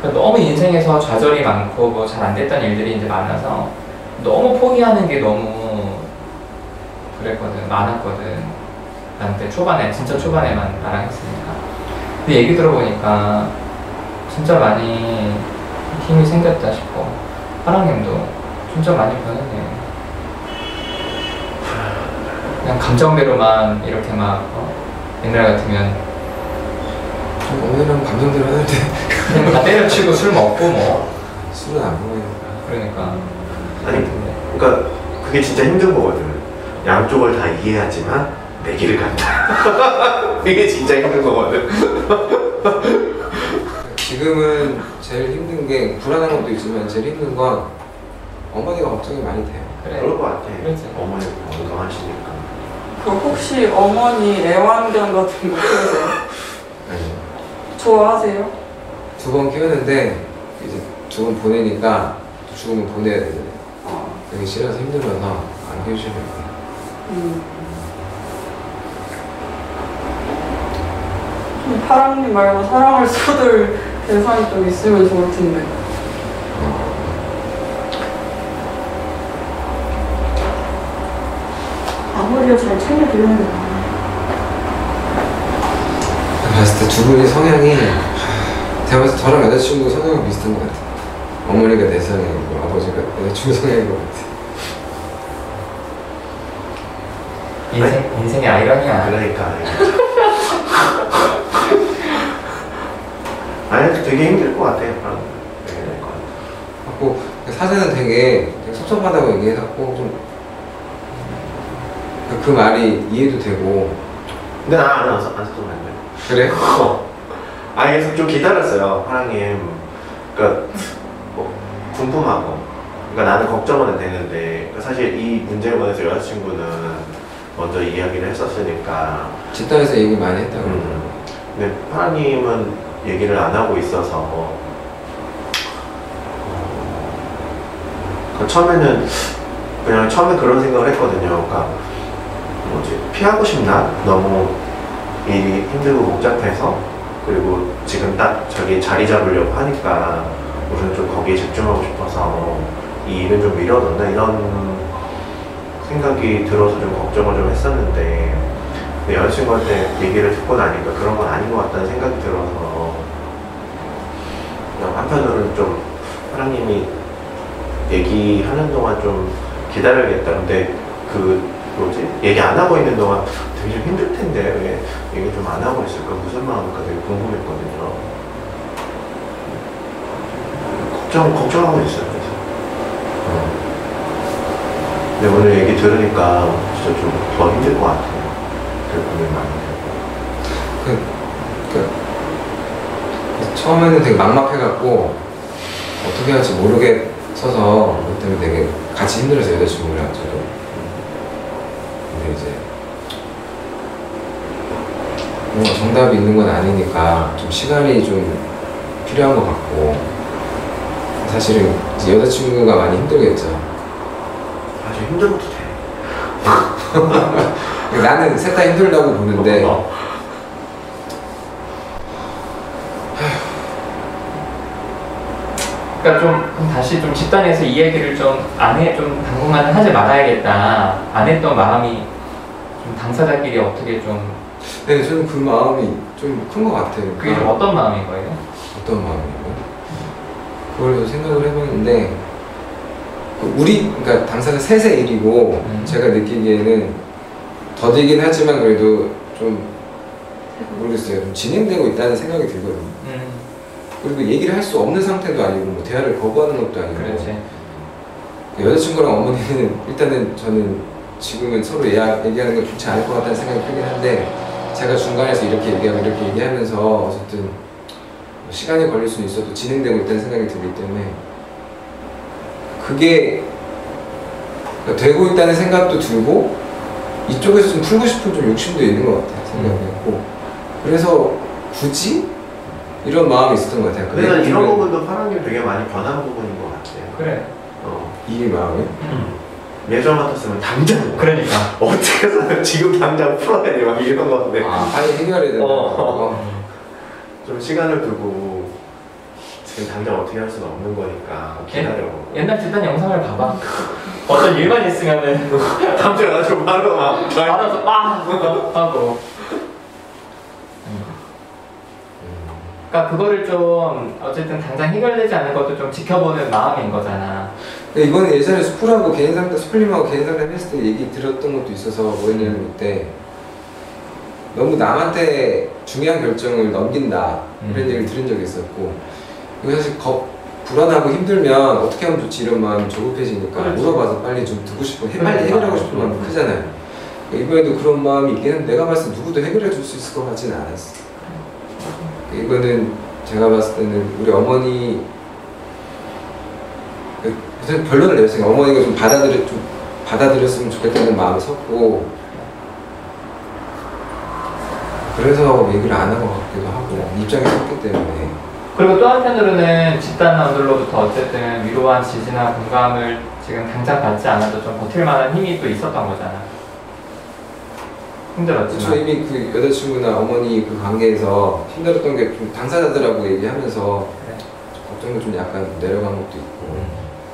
너무 인생에서 좌절이 많고 뭐 잘 안 됐던 일들이 이제 많아서 너무 포기하는 게 너무 그랬거든 많았거든 나한테 초반에 진짜 초반에만 나랑 했으니까 근데 얘기 들어보니까 진짜 많이 힘이 생겼다 싶어 파랑님도 진짜 많이 변했네 그냥 감정대로만 이렇게 막 어? 옛날 같으면 오늘은 감정대로 하는데 그냥 다 때려치고 술 먹고 뭐 술은 안 먹어요. 그러니까 아니 그러니까 그게 진짜 힘든 거거든 양쪽을 다 이해하지만 내 길을 간다 [laughs] 이게 진짜 힘든 거거든 [laughs] 지금은 제일 힘든 게 불안한 것도 있지만 제일 힘든 건 어머니가 걱정이 많이 돼요. 그래 그럴 것 같아 그렇지. 어머니 건강하시니까 그 혹시 어머니 애완견 같은 거 키우세요? 아니요. 좋아하세요? 두 번 키웠는데 이제 두 번 보내니까 또 죽으면 보내야 되잖아요. 어. 그게 싫어서 힘들어서 안 키우시는 거예요. 음. 좀 파랑님 말고 사랑을 쏟을 [laughs] 대상이 좀 있으면 좋을 텐데. 아무리도 잘 챙겨드리는 거 때두 분이 성향이 제가 봤을 때 저랑 여자친구 성향이 비슷한 것 같아요. 어머니가 내 성향이고 아버지가 여자친구 성향인 것 같아요. 인생, 인생의 아이러니야 그러니까 [laughs] 아니 되게 힘들 것 같아요 것 같아 갖고 사전은 되게, 섭섭하다고 얘기해갖고 좀 그 말이 이해도 되고 근데 나안 안안 돼. 그래? 어. 아 계속 좀 기다렸어요 하나님. 그러니까 뭐 궁금하고. 그러니까 나는 걱정은 되는데 그러니까 사실 이 문제에 관해서 여자친구는 먼저 이야기를 했었으니까. 집단에서 얘기 많이 했다고. 음. 근데 하나님은 얘기를 안 하고 있어서 어, 그 처음에는 그냥 처음에 그런 생각을 했거든요. 그러니까 뭐지? 피하고 싶나? 너무 일이 힘들고 복잡해서 그리고 지금 딱 저기 자리 잡으려고 하니까 우선 좀 거기에 집중하고 싶어서 이 일을 좀 미뤄뒀나 이런 생각이 들어서 좀 걱정을 좀 했었는데 여자친구한테 얘기를 듣고 나니까 그런 건 아닌 것 같다는 생각이 들어서 한편으로는 좀 하나님이 얘기하는 동안 좀 기다려야겠다. 근데 그 뭐지? 얘기 안 하고 있는 동안 되게 좀 힘들 텐데 왜 얘기 좀 안 하고 있을까? 무슨 마음일까? 되게 궁금했거든요. 걱정 걱정하고 있어요 그래서. 어. 근데 오늘 얘기 들으니까 진짜 좀 더 힘들 것 같아요. 되게 고민 많이 되고. 그, 그 처음에는 되게 막막해갖고 어떻게 할지 모르겠어서 그것 때문에 되게 같이 힘들어서 여자친구랑 저도 근데 이제 뭔가 정답이 있는 건 아니니까 좀 시간이 좀 필요한 것 같고 사실은 이제 여자친구가 많이 힘들겠죠. 아주 힘들어도 돼. [laughs] 나는 셋 다 힘들다고 보는데. 어. 그러니까 좀 다시 좀 집단에서 이 얘기를 좀 안 해 좀 당분간은 하지 말아야겠다. 안 했던 마음이 좀 당사자끼리 어떻게 좀 네, 저는 그 마음이 좀 큰 것 같아요. 그게 좀 어떤 마음인 거예요? 어떤 마음이고 그걸 생각을 해봤는데 그 우리 그러니까 당사자 셋의 일이고 음. 제가 느끼기에는 더디긴 하지만 그래도 좀 모르겠어요. 좀 진행되고 있다는 생각이 들거든요. 음 그리고 얘기를 할 수 없는 상태도 아니고 뭐 대화를 거부하는 것도 아니고. 그렇지. 여자친구랑 어머니는 일단은 저는 지금은 서로 얘야- 얘기하는 게 좋지 않을 것 같다는 생각이 크긴 한데 제가 중간에서 이렇게 얘기하고 이렇게 얘기하면서 어쨌든 뭐 시간이 걸릴 수는 있어도 진행되고 있다는 생각이 들기 때문에 그게 되고 있다는 생각도 들고 이쪽에서 좀 풀고 싶은 좀 욕심도 있는 것 같아요 생각했고 그래서 굳이 이런 마음이 있었던 것 같아요. 근데 난 이런 부분도 파랑님 되게 많이 변한 부분인 것 같아요. 그래. 어. 이 마음이? 예전 같았으면 당장 그러니까. 어떻게 해서 지금 당장 풀어야 돼막 이런 건데. 아 빨리 해결해야 된다. 어. 좀 시간을 두고 지금 당장 어떻게 할 수는 없는 거니까 기다려보고. 옛날 집단 영상을 봐봐. 어떤 일만 있으면은 [laughs] 갑자기 나좀 바로 막 알아서 막 하고. 그러니까 그거를 좀 어쨌든 당장 해결되지 않는 것도 좀 지켜보는 마음인 거잖아. 근데 이번에 예전에 수풀하고 개인 상담, 수풀님하고 개인 상담 했을 때 얘기 들었던 것도 있어서 뭐였냐면 그때 너무 남한테 중요한 결정을 넘긴다 이런 음. 얘기를 들은 적이 있었고 이거 사실 겁 불안하고 힘들면 어떻게 하면 좋지 이런 마음이 조급해지니까 그렇지. 물어봐서 빨리 좀 듣고 싶어 해- 빨리 그러니까. 해결하고 싶은 마음이 크잖아요 이번에도 그런 마음이 있긴 한데 내가 봤을 때 누구도 해결해 줄 수 있을 것 같지는 않았어 이거는 제가 봤을 때는 우리 어머니 결론을 내렸으니까 어머니가 좀 받아들여 좀 받아들였으면 좋겠다는 마음이 섰고 그래서 얘기를 안 한 것 같기도 하고 입장이 섰기 때문에 그리고 또 한편으로는 집단원들로부터 어쨌든 위로와 지지나 공감을 지금 당장 받지 않아도 좀 버틸 만한 힘이 또 있었던 거잖아. 저 힘들었지만. 이미 그 여자친구나 어머니 그 관계에서 힘들었던 게 좀 당사자들하고 얘기하면서 그래. 걱정도 좀 약간 내려간 것도 있고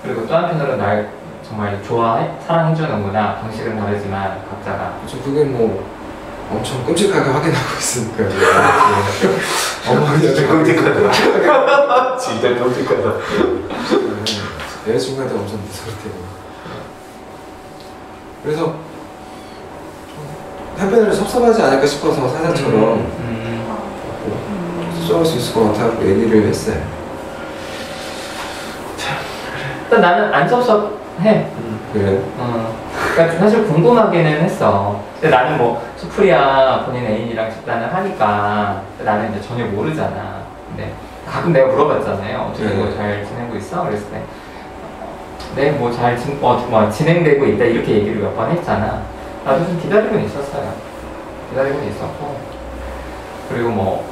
그리고 또 한편으로는 날 정말 좋아해, 사랑해주는구나. 방식은 다르지만 각자가. 저 그게 뭐 엄청 끔찍하게 확인하고 있으니까요 [laughs] 어머니 진짜 끔찍하다 진짜 끔찍하다 여자친구한테 엄청 무서울 테고 그래서 한편으로 섭섭하지 않을까 싶어서 사자처럼 음, 섭섭할 수 있을 것 같아서 얘기를 했어요 일단 나는 안 섭섭해. 그래 어, 그러니까 사실 궁금하기는 했어. 근데 나는 뭐 수프리아 본인 애인이랑 집단을 하니까 나는 이제 전혀 모르잖아. 근데 가끔 내가 물어봤잖아요. 어떻게 네. 뭐잘 지내고 있어? 그랬을 때, 네, 뭐잘 어, 뭐 진행되고 있다 이렇게 얘기를 몇 번 했잖아. 나도 좀 기다리고 있었어요. 기다리고 있었고 그리고 뭐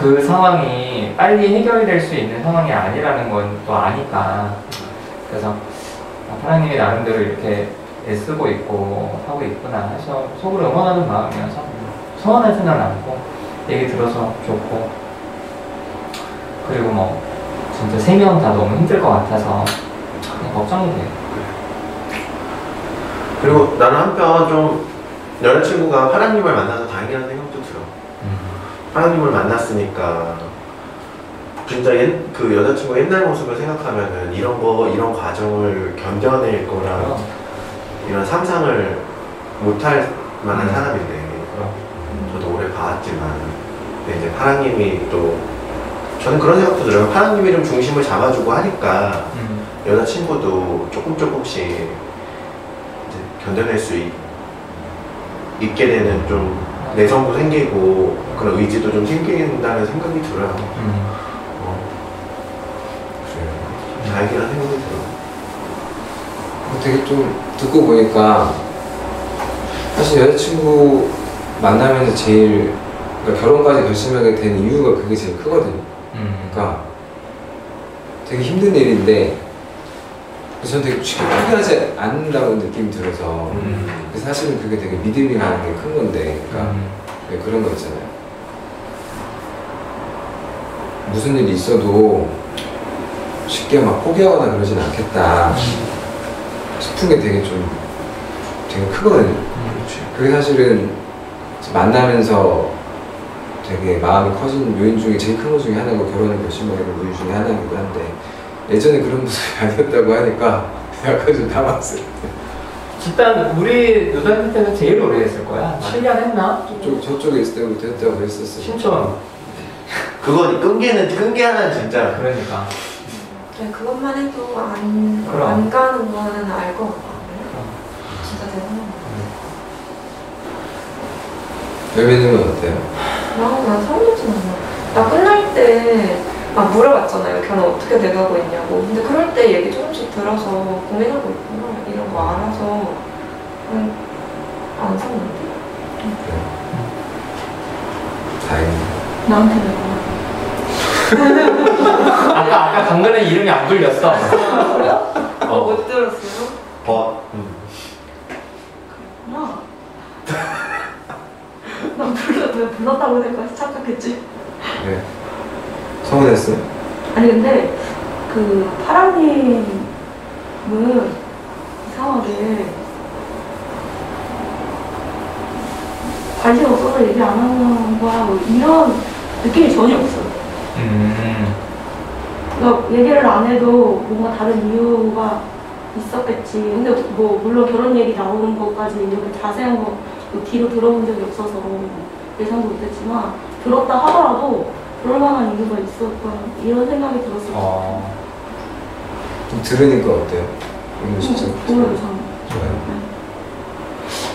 그 상황이 빨리 해결될 수 있는 상황이 아니라는 건 또 아니까 그래서 아, 하나님이 나름대로 이렇게 애쓰고 있고 하고 있구나 해서 속으로 응원하는 마음이어서 서운하지는 않고 얘기 들어서 좋고 그리고 뭐 진짜 세 명 다 너무 힘들 것 같아서 걱정이 돼요. 그리고 나는 한편 좀 여자친구가 하나님을 만나서 다행이라는 생각도 들어. 하나님을 만났으니까. 진짜 옛, 그 여자친구 옛날 모습을 생각하면은 이런 거 이런 과정을 견뎌낼 거라 그럼, 이런 상상을 못할 만한 음. 사람인데. 그럼. 저도 오래 봐왔지만. 근데 이제 하나님이 또 저는 그런 생각도 들어요. 하나님이 좀 중심을 잡아주고 하니까 음, 여자친구도 조금 조금씩 견뎌낼 수 있, 있게 되는 좀 내성도 생기고 그런 의지도 좀 생긴다는 생각이 들어요. 음. 어, 그래요. 다행이라는 생각이 들어요. 되게 좀 듣고 보니까 사실 여자친구 만나면서 제일 그러니까 결혼까지 결심하게 된 이유가 그게 제일 크거든요. 음. 그러니까 되게 힘든 일인데 저는 되게 쉽게 포기하지 않는다고 느낌이 들어서 음. 사실은 그게 되게 믿음이라는 게 큰 건데 그러니까 음. 왜 그런 거 있잖아요. 무슨 일이 있어도 쉽게 막 포기하거나 그러진 않겠다 싶은 게 되게 좀 되게 크거든요. 그렇지. 그게 사실은 만나면서 되게 마음이 커진 요인 중에 제일 큰 것 중에 하나가 결혼을 결심하게 된 이유 중에 하나이기도 한데 예전에 그런 모습이 [laughs] 아니었다고 하니까 약간 좀 당황스러워. 집단 우리 누나님 때는 제일 오래 했을 거야. 7년 했나? 저쪽, 저쪽에 있을 때부터 했다고 그랬었어요. 신촌. 그건 끈기는 끈기 하나는 진짜 그러니까. 그래 그것만 해도 안, 그럼. 안 가는 거는 알 것 같거든요. 진짜 대단한 열매님은 어때요? 나, 난 3년째 만나. 나 끝날 때, 막 물어봤잖아요. 결혼 어떻게 돼가고 있냐고. 근데 그럴 때 얘기 조금씩 들어서 고민하고 있구나. 이런 거 알아서, 그냥 안 샀는데. 다행이다. 나한테 내가 아까 아까 강근의 이름이 안 불렸어. 어, 못 들었어요? 어, 음. 나. [laughs] 난 불러 불렀다고 생각해서 착각했지. 그래. 서운했어요? 아니 근데 그 파랑님은 이상하게 관심 없어서 얘기 안 하는 거야 뭐 이런 느낌이 전혀 없어요. 음. 그러니까 얘기를 안 해도 뭔가 다른 이유가 있었겠지. 근데 뭐 물론 결혼 얘기 나오는 것까지 이렇게 자세한 거뭐 뒤로 들어본 적이 없어서 예상도 못했지만 들었다 하더라도 만한 이유가 있었던 이런 생각이 들었어요. 어. 좀 들으니까 어때요? 이거 진짜 오늘 저는 좋아요.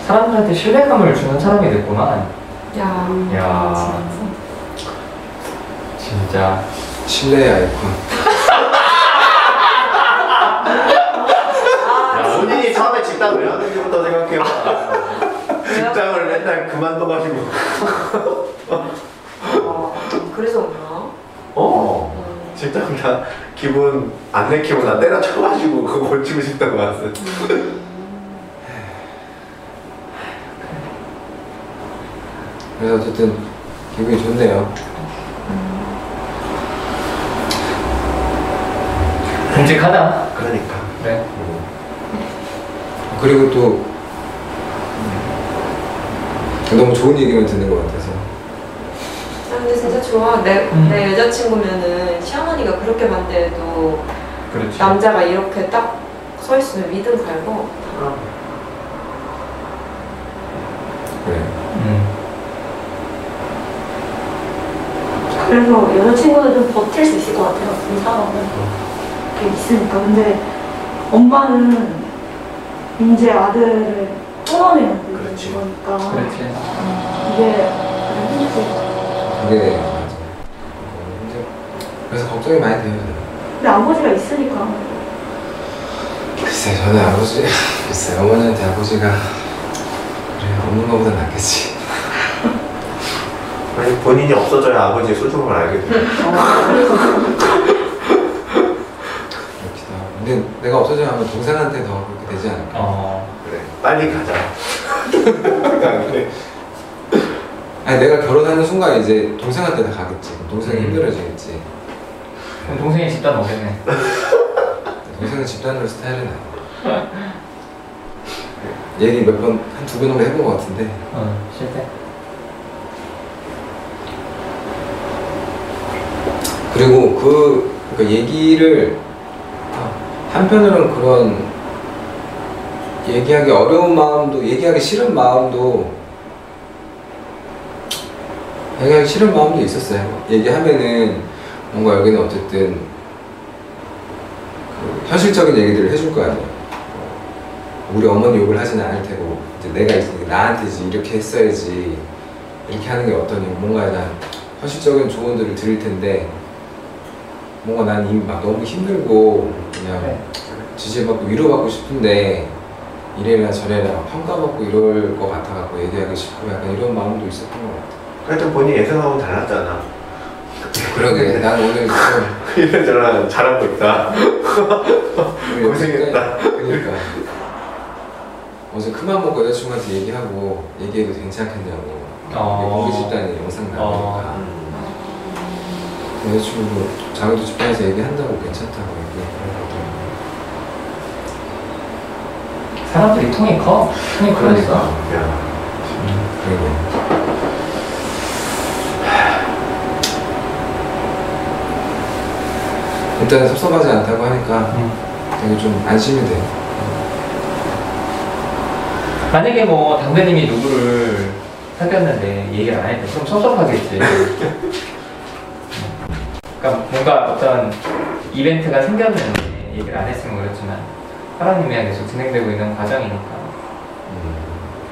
사람들한테 신뢰감을 주는 사람이 됐구만. 야, 야. 진짜. 신뢰의 아이콘. 야, 본인이 처음에 직장 왜 하는지부터 생각해봐. [laughs] 직장을 맨날 그만둬가지고. 어, 그래서 그런가? 어? 음. 직장 다 기분 안 내키고 나 때려쳐가지고 그거 고치고 싶다고 왔어. 그래서 어쨌든 기분이 좋네요. 듬직하다. 그러니까. 그래. 그리고 또 음, 너무 좋은 얘기만 듣는 것 같아서 아, 근데 진짜 좋아. 내, 음. 내 여자친구면은 시어머니가 그렇게 반대해도 그렇지. 남자가 이렇게 딱 서 있으면 믿음 갈고 그래. 음. 그래서 여자친구는 좀 버틸 수 있을 것 같아요. 이 사람은 이렇게 있으니까. 근데 엄마는 이제 아들을 그렇지. 거니까 그렇지. 이게 힘들지. 힘들- 그래서 걱정이 많이 돼요. 근데 아버지가 있으니까 글쎄 저는 아버지 [laughs] 글쎄 어머니한테 아버지가 그래 없는 것보다 낫겠지. [laughs] 아니 본인이 없어져야 아버지의 소중함을 알게 돼. 그렇기도 하고. 근데 내가 없어져 하면 동생한테 더 그렇게 되지 않을까. 어. 그래. 빨리 가자. [laughs] 그래. 아니 내가 결혼하는 순간 이제 동생한테 다 가겠지. 동생이 음. 힘들어지겠지. 그럼 동생이 집단 오겠네. [laughs] 동생은 집단으로 스타일은 아니야. 얘기 몇 번, 한 두 번 정도 해본 것 같은데. 어, 실패. 그리고 그, 그 얘기를, 아, 한편으로는 그런, 얘기하기 어려운 마음도, 얘기하기 싫은 마음도, 얘기하기 싫은 마음도 있었어요. 얘기하면은, 뭔가 여기는 어쨌든, 그 현실적인 얘기들을 해줄 거 아니에요. 우리 어머니 욕을 하지는 않을 테고 이제 내가 이제 나한테 이제 이렇게 했어야지 이렇게 하는 게 어떠니 뭔가 난 현실적인 조언들을 드릴 텐데 뭔가 난 이미 막 너무 힘들고 그냥 그래. 지지받고 위로받고 싶은데 이래라 저래라 막 평가받고 이럴 것 같아갖고 얘기하기 싫고 약간 이런 마음도 있었던 것 같아 하여튼 본인 예상하고 달랐잖아. 그러게 난 오늘 [laughs] 좀 이래저래 잘하고 있다. 고생했다. 그러니까 어제 큰맘 먹고 여자친구한테 얘기하고 얘기해도 괜찮겠냐고 어. 공개 집단이 영상 나오니까 어. 여자친구도 자기도 집단에서 얘기한다고 괜찮다고 얘기하거든 사람들이 통이 커. 통이 그러니까. 커졌어. 야. 그리고 일단은 섭섭하지 않다고 하니까 음. 되게 좀 안심이 돼 만약에 뭐 당대님이 누구를 사귀었는데 얘기를 안 했대. 좀 섭섭하겠지. [laughs] 그러니까 뭔가 어떤 이벤트가 생겼는데 얘기를 안 했으면 그렇지만 사랑님이랑 계속 진행되고 있는 과정이니까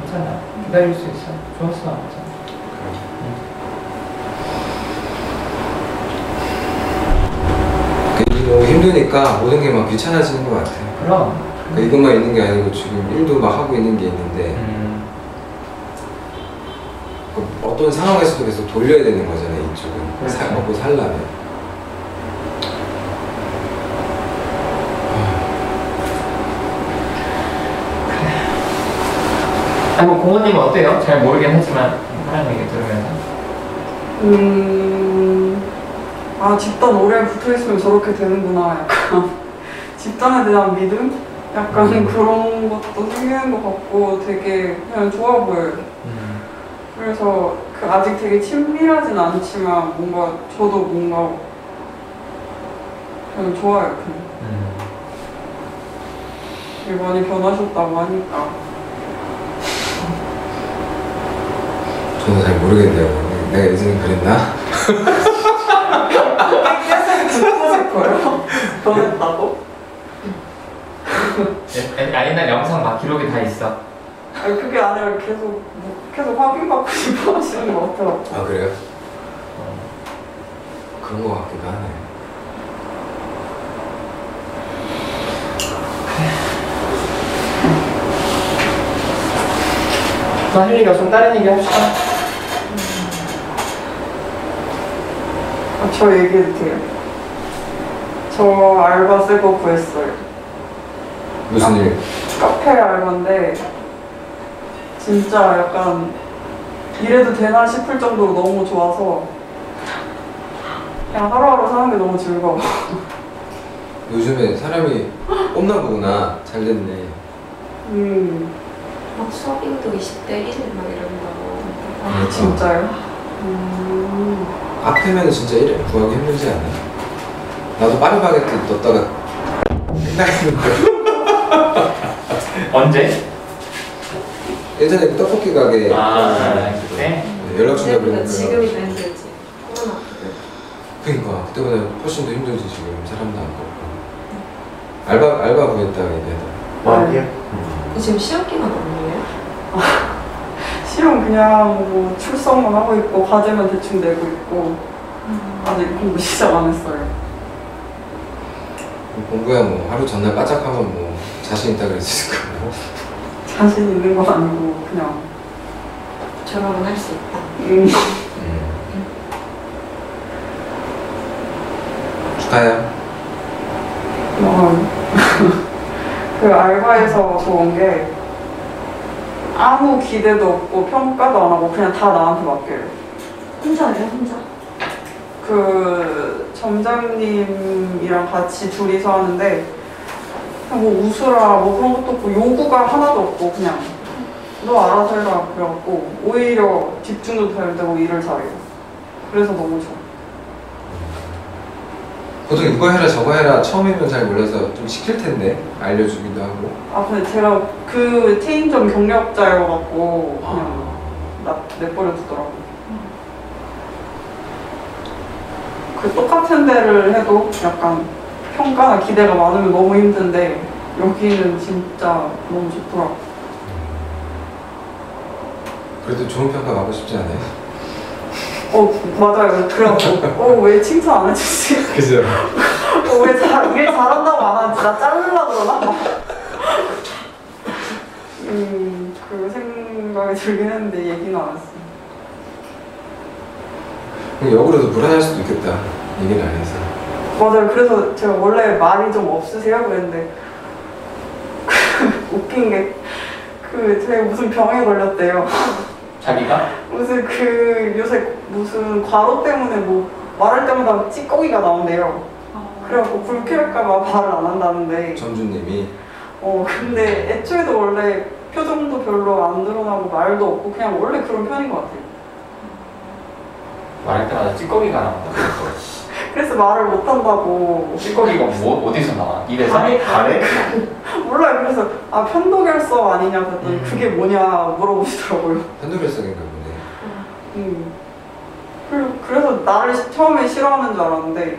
괜찮아. 기다릴 수 있어. 좋았어. 괜찮아. 그 일이 너무 힘드니까 모든 게 막 귀찮아지는 것 같아요 그럼. 그러니까 이것만 있는 게 아니고 지금 일도 막 하고 있는 게 있는데 음, 그 어떤 상황에서도 계속 돌려야 되는 거잖아요 이쪽은 그렇죠. 살 먹고 살려면 아니 뭐 공원님은 어때요? 잘 모르긴 하지만 사람 얘기 들으면서 음, 아 집단 오래 붙어있으면 저렇게 되는구나 약간 [laughs] 집단에 대한 믿음? 약간 음. 그런 것도 생기는 것 같고 되게 그냥 좋아 보여요 음. 그래서 그 아직 되게 친밀하진 않지만 뭔가 저도 뭔가 그냥 좋아요 그냥 음. 되게 많이 변하셨다고 하니까 저는 잘 모르겠네요. 내가 예전에 그랬나? [laughs] 듣고 싶어요 변했다고? 예, 아니 난 영상 막 기록이 다 있어. 아니 그게 아니라 계속 뭐 계속 확인받고 싶어 하시는 것 같아요 아 그래요? 그런 것 같기도 하네. 또할 얘기가 좀 다른 얘기 합시다. 저 얘기해도 돼요? 저 알바 새거 구했어요. 무슨 일? 카페 알바인데 진짜 약간 이래도 되나 싶을 정도로 너무 좋아서 그냥 하루하루 사는 게 너무 즐거워. 요즘에 사람이 없나 보구나. 잘 됐네. 음, 막 서빙도 20대 1일 막 이런다고. 아, 진짜요? 음, 앞에면 진짜 이래 구하기 힘들지 않아? 나도 파리바게뜨 넣었다가 끝나겠는데 언제? 예전에 그 떡볶이 가게 아 그때. 연락 준다 그러니까 지금이 더 힘들지. 코로나 때. 그러니까 그때보다 훨씬 더 힘들지 지금 사람도 안 보고 알바 알바 구했다가 얘기하더라 와 이게 지금 시험 기간 언니예요? 시험 그냥 뭐 출석만 하고 있고 과제만 대충 내고 있고 아직 공부 [laughs] 시작 안 했어요. 공부야 뭐 하루 전날 바짝하면 뭐 자신 있다 그랬을 거고 자신 있는 건 아니고 그냥 졸업은 할 수 있다. 음, 음. 축하해요 어, [laughs] 그 알바에서 좋은 게 아무 기대도 없고 평가도 안 하고 그냥 다 나한테 맡겨요. 혼자예요, 혼자. 그 점장님이랑 같이 둘이서 하는데 그냥 뭐 웃으라 뭐 그런 것도 없고 요구가 하나도 없고 그냥 너 알아서 해라 그래갖고 오히려 집중도 잘 되고 일을 잘해요. 그래서 너무 좋아. 보통 이거 해라 저거 해라 처음이면 잘 몰라서 좀 시킬 텐데 알려주기도 하고 아 근데 제가 그 체인점 경력자여갖고 그냥 나 내버려 두더라고. 그 똑같은 데를 해도 약간 평가나 기대가 많으면 너무 힘든데 여기는 진짜 너무 좋더라고. 그래도 좋은 평가 받고 싶지 않아요? 어 맞아요. 그래갖고 어왜 칭찬 안 해주지? 그죠? 어왜 잘, 일 잘한다고 안 하지? 나 자르려고 그러나? 음, 그 생각이 들긴 했는데 얘기는 안 했어. 역으로도 불안할 수도 있겠다 얘기를 안 해서 맞아요. 그래서 제가 원래 말이 좀 없으세요? 그랬는데 [laughs] 웃긴 게 그 제가 무슨 병에 걸렸대요. 자기가? 무슨 그 요새 무슨 과로 때문에 뭐 말할 때마다 찌꺼기가 나온대요. 그래갖고 불쾌할까봐 말을 안 한다는데 전주님이 어 근데 애초에도 원래 표정도 별로 안 드러나고 말도 없고 그냥 원래 그런 편인 것 같아요. 말할 때마다 찌꺼기가 나온다. 그래서 말을 못 한다고 찌꺼기가 뭐 어디서 나와? 입에서? 가래, 가래? 몰라요. 그래서 아 편도결석 아니냐 그랬더니 음. 그게 뭐냐 물어보시더라고요. [laughs] 편도결석인가 보네 음. 그리고 그래서 나를 시- 처음에 싫어하는 줄 알았는데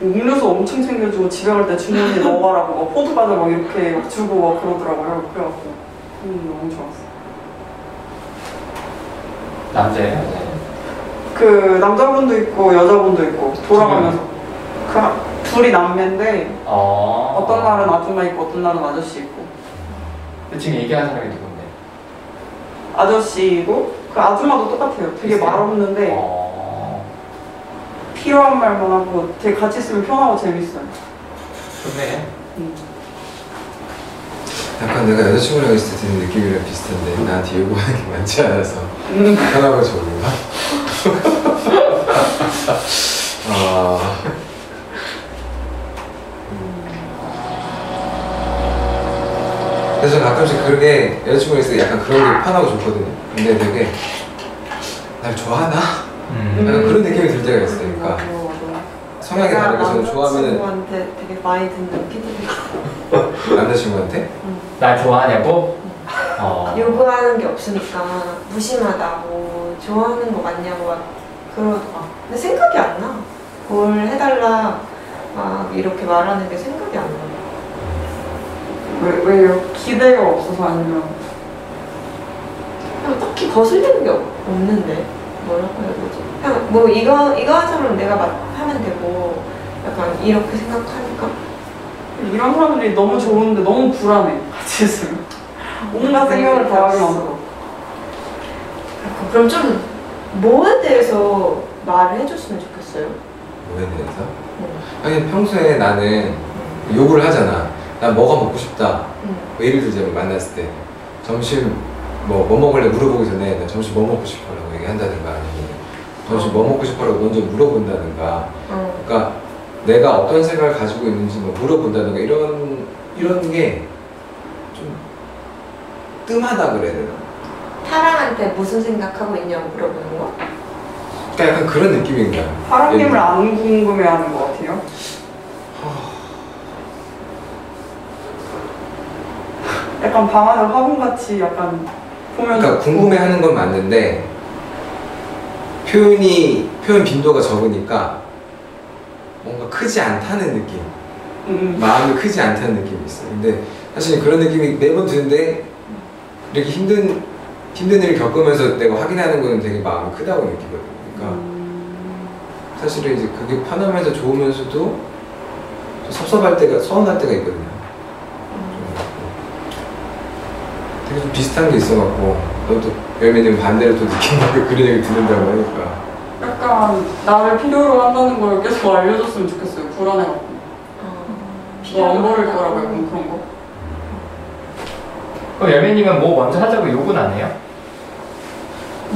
뭐 음료수 엄청 챙겨주고 집에 갈 때 주머니에 넣어가라고 [laughs] 막 포도 과자 막 이렇게 막 주고 막 그러더라고요. 그래갖고 음 너무 좋았어. 남자예요? 여자예요? 그 남자분도 있고 여자분도 있고 돌아가면서 그 둘이 남매인데 어. 어떤 날은 아줌마 있고 어떤 날은 아저씨 있고 근데 지금 얘기하는 사람이 누군데? 아저씨이고 그 아줌마도 똑같아요. 되게? 말 없는데 어. 필요한 말만 하고 되게 같이 있으면 편하고 재밌어요. 좋네. 음. 약간 내가 여자친구랑 있을 때 드는 느낌이랑 비슷한데 나한테 요구하는 게 많지 않아서 음. 편하고 좋은가? 아. 그래서 가끔씩 그렇게 여자친구가 있을 때 약간 그런 게 편하고 좋거든요. 근데 되게 날 좋아하나? 음. 약간 그런 느낌이 들 때가 있어요. 그러니까 맞아, 맞아. 성향이 다르게 저는 좋아하면은 남자친구한테 되게 많이 듣는 피드백. [laughs] 남자친구한테 날 좋아하냐고? 어. 요구하는 게 없으니까 무심하다고 좋아하는 거 맞냐고 막 그러더라. 근데 생각이 안 나. 뭘 해달라 막 이렇게 말하는 게 생각이 안 나. 왜, 왜요? 기대가 없어서 아니면 그냥 딱히 거슬리는 게 없, 없는데 뭐라고 해야 되지? 그냥 뭐 이거 이거 하자면 내가 막 하면 되고 약간 이렇게 생각하니까 이런 사람들이 너무 좋은데 너무 불안해 같이 있으면 온갖 생각을 다 하게 만들어 약간 그럼 좀 뭐에 대해서 말을 해줬으면 좋겠어요. 뭐에 대해서? 응. 아니 평소에 나는 요구를 하잖아. 난 뭐가 먹고 싶다. 응. 뭐 예를 들자면 만났을 때 점심 뭐, 뭐 먹을래 물어보기 전에 나 점심 뭐 먹고 싶어라고 얘기한다든가 아니면 점심 뭐 먹고 싶어라고 먼저 물어본다든가 어. 그러니까 내가 어떤 생각을 가지고 있는지 뭐 물어본다든가 이런 이런 게 좀 뜸하다 그래야 되나? 사람한테 무슨 생각하고 있냐고 물어보는 거? 그러니까 약간 그런 느낌인 거야. 사랑님을 안 궁금해하는 것 같아요 약간 방 안에 화분같이 약간 보면 그러니까 궁금해하는 건 맞는데 표현이 표현 빈도가 적으니까 뭔가 크지 않다는 느낌. 음, 마음이 크지 않다는 느낌이 있어요. 근데 사실 그런 느낌이 매번 드는데 이렇게 힘든 힘든 일을 겪으면서 내가 확인하는 거는 되게 마음이 크다고 느끼거든요. 그러니까 음, 사실은 이제 그게 편하면서 좋으면서도 좀 섭섭할 때가 서운할 때가 있거든요. 좀 되게 좀 비슷한 게 있어갖고 너도 열매님 반대로 또 느낀다고 [laughs] 그런 얘기 듣는다고 하니까. 약간 나를 필요로 한다는 걸 계속 알려줬으면 좋겠어요. 불안해갖고 너안 버릴 거라고 약간 그런 거? 그럼 열매님은 뭐 먼저 하자고 요구는 안 해요?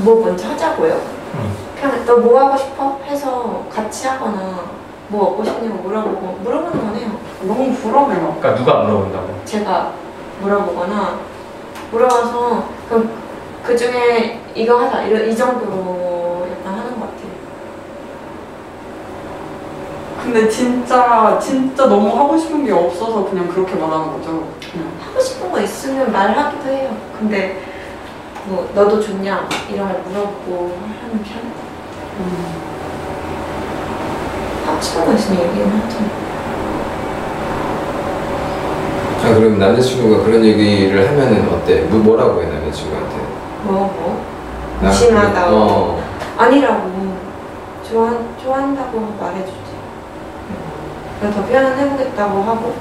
뭐 먼저 하자고요? 응. 그냥 너 뭐 하고 싶어? 해서 같이 하거나 뭐 먹고 싶냐고 물어보고 물어보는 건 해요. 너무 불안해요 그러니까 누가 물어본다고? 제가 물어보거나 물어봐서 그럼 그 중에 이거 하자 이런 이 정도로 약간 하는 것 같아요. 근데 진짜 진짜 너무 하고 싶은 게 없어서 그냥 그렇게 말하는 거죠 그냥 하고 싶은 거 있으면 말하기도 해요. 근데 뭐 너도 좋냐 이런 걸 물어보고 하는 편. 음. 거 있으면 얘기는 하죠. 아 그럼 남자친구가 그런 얘기를 하면은 어때? 뭐 뭐라고 해 남자친구한테? 뭐 뭐? 나 무심하다고. 그런- 어. 아니라고 좋아 좋아한다고 말해주지. 그래서 더 표현은 해보겠다고 하고.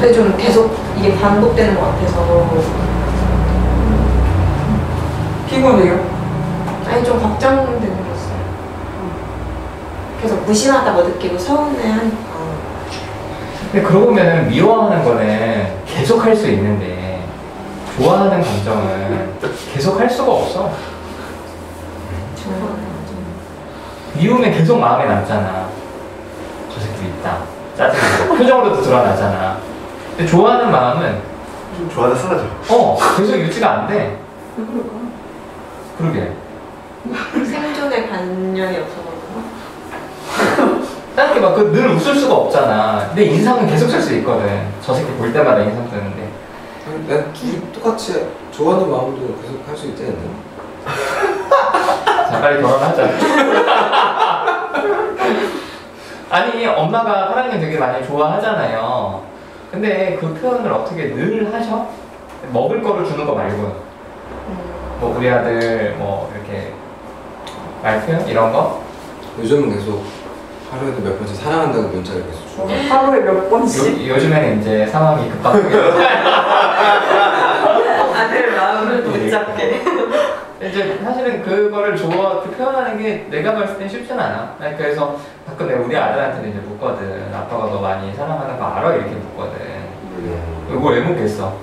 근데 좀 계속 이게 반복되는 것 같아서 피곤해요 아니 좀 걱정되는 게 있어요. 계속 무심하다고 느끼고 서운해하니까. 근데 그러고 보면 미워하는 거는 계속 할 수 있는데 좋아하는 감정은 계속 할 수가 없어. 정말 미우면 계속 마음에 남잖아. 저 새끼 있다. 짜증나고 표정으로도 드러나잖아. 근데 좋아하는 마음은 좋아하다 사라져. 어 계속 유지가 안 돼. 그러게. 생존의 관념이 없어서 그런가? 딱히 막그늘 웃을 수가 없잖아. 내 인상은 계속 쓸 수 있거든. 저 새끼 볼 때마다 인상 쓰는데. 난 둘이 똑같이 좋아하는 마음도 계속 할 수 있지 않나? 자 빨리 결혼하자. [laughs] 아니 엄마가 사랑님 되게 많이 좋아하잖아요. 근데 그 표현을 어떻게 늘 하셔? 먹을 거를 주는 거 말고. 음, 뭐 우리 아들 뭐 이렇게 말 표현? 이런 거? 요즘은 계속 하루에도 몇 번씩 사랑한다고 문자를 계속 줘. 하루에 몇 번씩? 요, 요즘에는 이제 상황이 급박하게. [laughs] 아들 마음을 못 잡게. 이제 사실은 그거를 좋아 그 표현하는 게 내가 봤을 땐 쉽진 않아. 그래서 가끔 내가 우리 아들한테는 이제 묻거든. 아빠가 너 많이 사랑하는 거 알아? 이렇게 묻거든. 음. 이거 왜 묻겠어?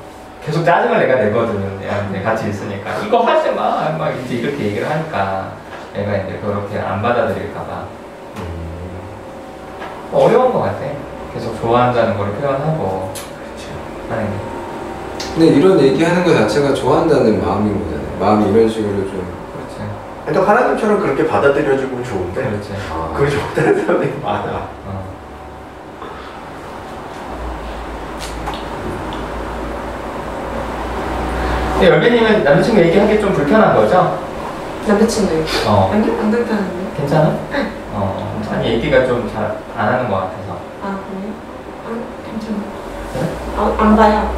계속 짜증을 내가 내거든 얘한테 같이 있으니까 이거 하지 마 막 이제 이렇게 얘기를 하니까 얘가 이제 그렇게 안 받아들일까봐 음, 어려운 것 같아 계속 좋아한다는 걸 표현하고 게 근데 이런 얘기하는 것 자체가 좋아한다는 마음인 거잖아요. 마음이 이런 식으로 좀 그렇지 그러니까 하나님처럼 그렇게 받아들여주면 좋은데 그렇지 아, 그게 좋다는 사람이 많아. 어. 근데 열배님은 남자친구 얘기하기 좀 불편한 거죠? 남자친구 얘기. 어. 아니 안 불편한데. 괜찮아? 어. 아니 얘기가 좀 잘 안 하는 것 같아서. 아 그래요? 안 괜찮아. 그래? 아, 안 봐요.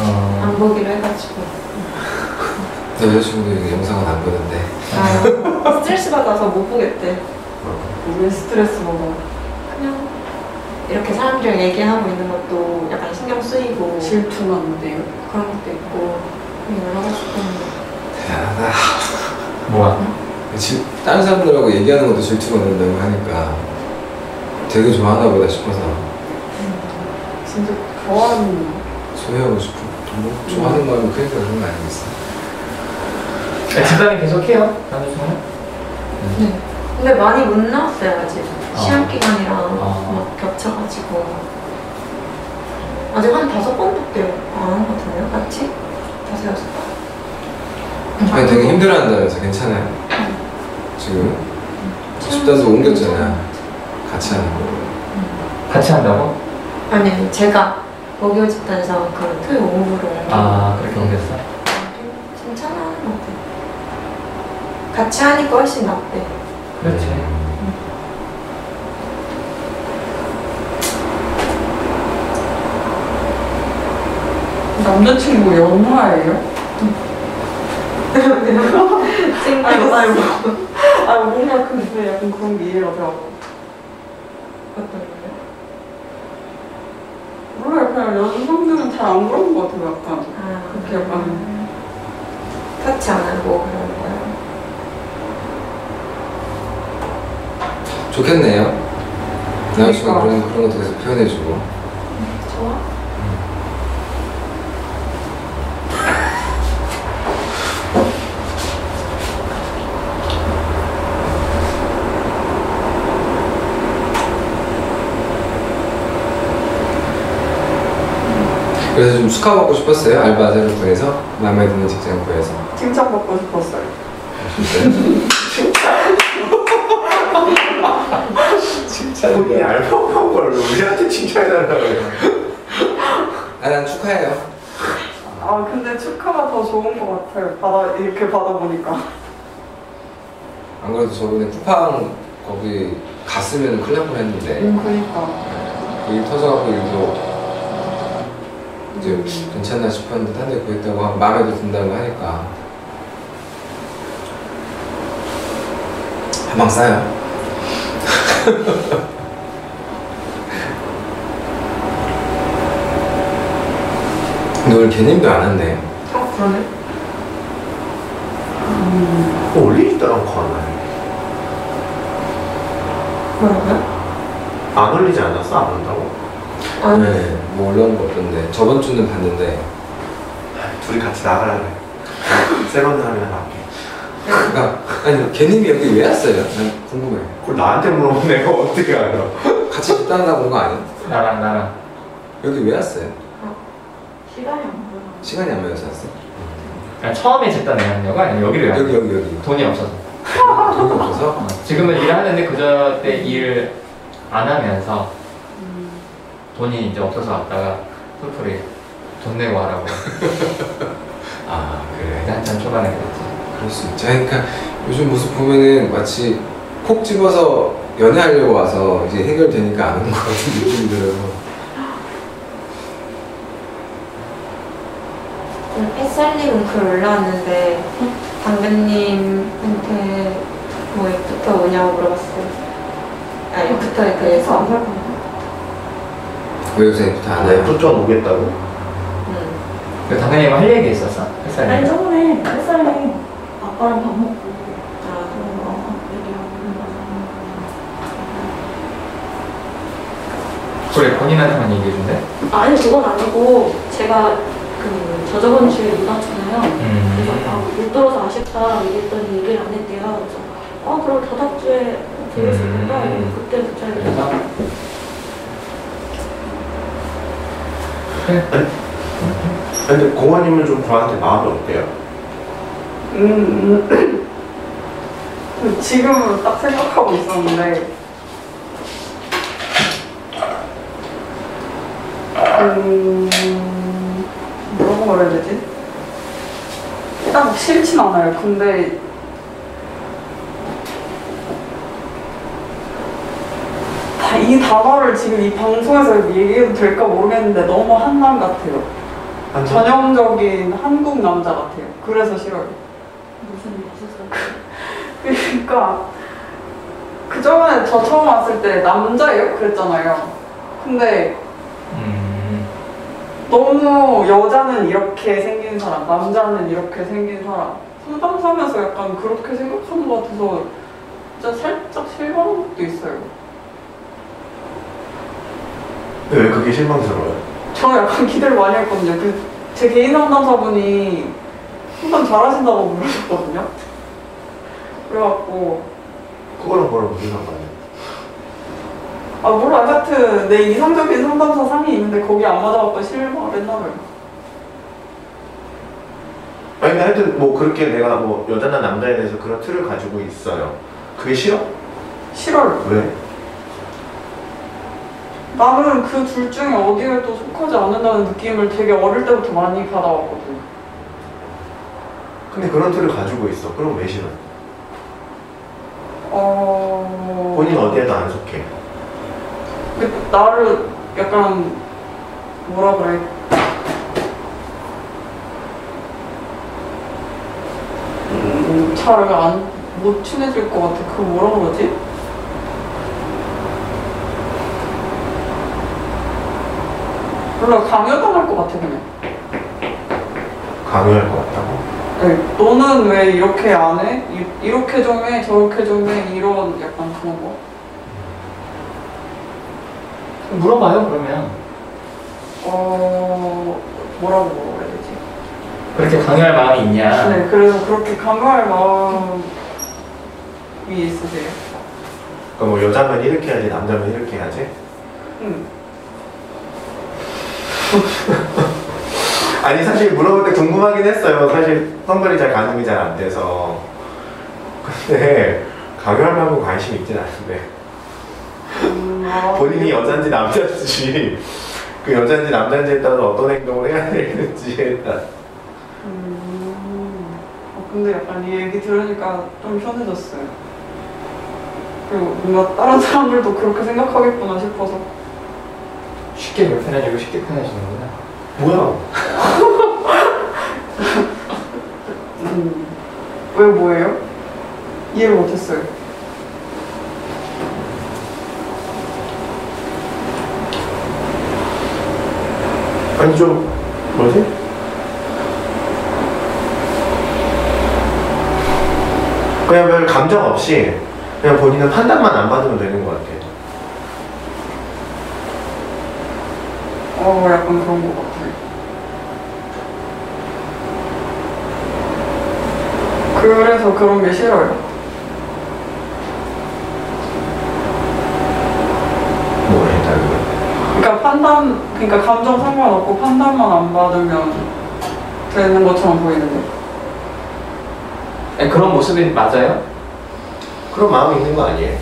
어. 안 보기로 해가지고. 내 여자친구도 영상은 안 보는데 아 스트레스 받아서 못 보겠대. 왜 스트레스 받아? 그냥 이렇게 사람들이랑 얘기하고 있는 것도 약간 신경 쓰이고 질투나는데요. 그런 것도 있고 여러 가지 때문에. 대단하다. 뭐야? 질, 다른 사람들하고 얘기하는 것도 질투가 난다고 하니까 되게 좋아하나 보다 싶어서 진짜 좋아하는 소유하고 싶어. 뭐 좋아하는 마음이 크니까 그런 거 아니겠어? 네, 집안에 계속해요? 남자친구는? 네. 근데 많이 못 나왔어요 아직. 어. 시험 기간이랑 어. 막 겹쳐가지고 아직 한 다섯 번밖에 안한것 같은데요, 같이? 다섯 여섯 번. 아니 되게 힘들어한다면서 괜찮아요? 지금 집단도 옮겼잖아. 같이 하는 거. 같이 한다고? 아니 제가 목요 집단에서 그 토요 오후를 아 그렇게 옮겼어? 괜찮아 것 같아. 같이 하니까 훨씬 낫대. 그렇지. 남자친구 연하예요? 아이고 아이고 아 뭔가 근데 약간 그런 게 이해가 돼요 어떤 거요? 몰라요 그냥 여성들은 잘 안 그런 것 같아요 약간 아 그렇게 약간 터치 안 하고 그런 거요. 좋겠네요. 남자친구가 그러니까. 그런, 그런 것도 계속 표현해주고. 좋아? 그래서 좀 축하받고 싶었어요. 알바자를 구해서 마음에 드는 직장 구해서. 칭찬받고 싶었어요 진짜. [laughs] 본인이 알고 한걸 우리한테 칭찬해달라고 그래요. 아, 난 축하해요. 아 근데 축하가 더 좋은 것 같아요 받아 이렇게 받아보니까 안 그래도 저번에 쿠팡 거기 갔으면 큰일 날 뻔했는데 음 그니까 일 터져갖고 일도 이제 괜찮나 싶었는데 딴데 구했다고 마음에도 든다고 하니까 한방 싸요. 근데 오늘 개님도 안 왔네. 어 그러네. 어, 올리지도 않고 하나요? 뭐라고요? 안 올리지 않았어? 안 온다고? 아니 네, 뭐 올라온 거 없던데. 저번 주는 봤는데. 둘이 같이 나가라 그래. 세컨드 하면 갈게. 그러니까 아니 개님이 여기 왜 왔어요? 난 궁금해. 그걸 나한테 물어보면 내가 어떻게 알아? 같이 집단하다 온거 아니야? 나랑 나랑. 여기 왜 왔어요? 시간이 안 보여. 시간이 안 맞아서 왔어? 그냥 처음에 집단 내려고 아니면 여기를 여기 여기 여기. 돈이 없어서. 돈이 없어서? 어, 지금은 일하는데 그저 때 일 안 하면서 돈이 이제 없어서 왔다가 풀풀이 돈 내고 하라고. [laughs] 아 그래. 한참 초반에 그랬지. 그럴 수. 아니, 그러니까 요즘 모습 보면은 마치 콕 집어서 연애하려고 와서 이제 해결되니까 안 오는 것 같은 느낌이 들어서. 음, 햇살님은 글 올라왔는데 당근님한테 뭐 애프터 오냐고 물어봤어요. 아 애프터에 대해서. 왜 요새 다안 아, 와요? F존 오겠다고? 음. 그 당근님 할 얘기 있었어? 아니 햇살님. 저번에 햇살이 아빠랑 밥 먹고 아, 어, 얘기하고 그래 본인한테만 얘기해준대? 아니 그건 아니고 제가 그그 저저번 주에. 그래서 음. 아, 못 들어서 아쉽다 이랬더니 얘기를 안 했대요. 그래서 아 그럼 다다음 주에 들을 수 있을까? 음. 그때 붙여야 돼. 그래서 근데 공원님은 좀 저한테 마음이 어때요? 음, [clears throat] 음. 지금은 딱 생각하고 있었는데, 음, 뭐라고 말해야 되지? 딱 싫진 않아요. 근데, 다- 이 단어를 지금 이 방송에서 얘기해도 될까 모르겠는데 너무 한남 같아요. 한 전형적인 한국 남자 같아요. 그래서 싫어요. 그러니까 그 저번에 저 처음 왔을 때 남자예요? 그랬잖아요. 근데 음. 너무 여자는 이렇게 생긴 사람, 남자는 이렇게 생긴 사람 상담사면서 약간 그렇게 생각하는 것 같아서 진짜 살짝 실망한 것도 있어요. 왜 그게 실망스러워요? 저는 약간 기대를 많이 했거든요. 그 제 개인 상담사분이 상담 잘하신다고 물으셨거든요. 그래갖고 그거랑 그거랑 무슨 상관이에요? 아 몰라 하여튼 내 이상적인 상담사 상이 있는데 거기 안 맞아갖고 실망을 했나봐요. 아니 근데 하여튼 뭐 그렇게 내가 뭐 여자나 남자에 대해서 그런 틀을 가지고 있어요. 그게 싫어? 싫어요. 왜? 나는 그 둘 중에 어디에도 속하지 않는다는 느낌을 되게 어릴 때부터 많이 받아왔거든. 근데 그런 틀을 가지고 있어. 그럼 왜 싫어? 어... 본인 어디에도 안 속해. 근데 나를 약간 뭐라 그래? 음, 잘 안 못 친해질 것 같아. 그 뭐라 그러지? 몰라 강요당할 것 같아 그냥. 강요할 것 같다고? 네, 너는 왜 이렇게 안 해? 이, 이렇게 좀 해, 저렇게 좀 해, 이런 약간 그런 거. 물어봐요 그러면. 어, 뭐라고 해야 되지? 그렇게 강요할 마음이 있냐? 네, 그래서 그렇게 강요할 마음이 있으세요? 그러니까 뭐 여자면 이렇게 해야지 남자면 이렇게 해야지? 응. [laughs] 아니 사실 물어볼 때 궁금하긴 했어요. 사실 성별이 잘 가늠이 잘 안 돼서. 근데 만큼 관심이 있진 않은데 음, 아, 본인이 여잔지 남잔지 그 여잔지 남잔지에 따라 어떤 행동을 해야 되는지에 따라 음, 어, 근데 약간 이 얘기 들으니까 좀 편해졌어요. 그리고 뭔가 다른 사람들도 그렇게 생각하겠구나 싶어서. 쉽게 불편해지고 쉽게 편해지는구나. 뭐야? 음, 왜 뭐예요? 이해를 못했어요. 아니 좀 뭐지? 그냥 별 감정 없이 그냥 본인은 판단만 안 받으면 되는 것 같아요. 어, 약간 그런 것 같아 그래서 그런 게 싫어요. 뭘 해달라고? 그러니까 판단, 그러니까 감정 상관없고 판단만 안 받으면 되는 것처럼 보이는데. 아니, 그런 모습이 맞아요? 그런 마음이 있는 거 아니에요?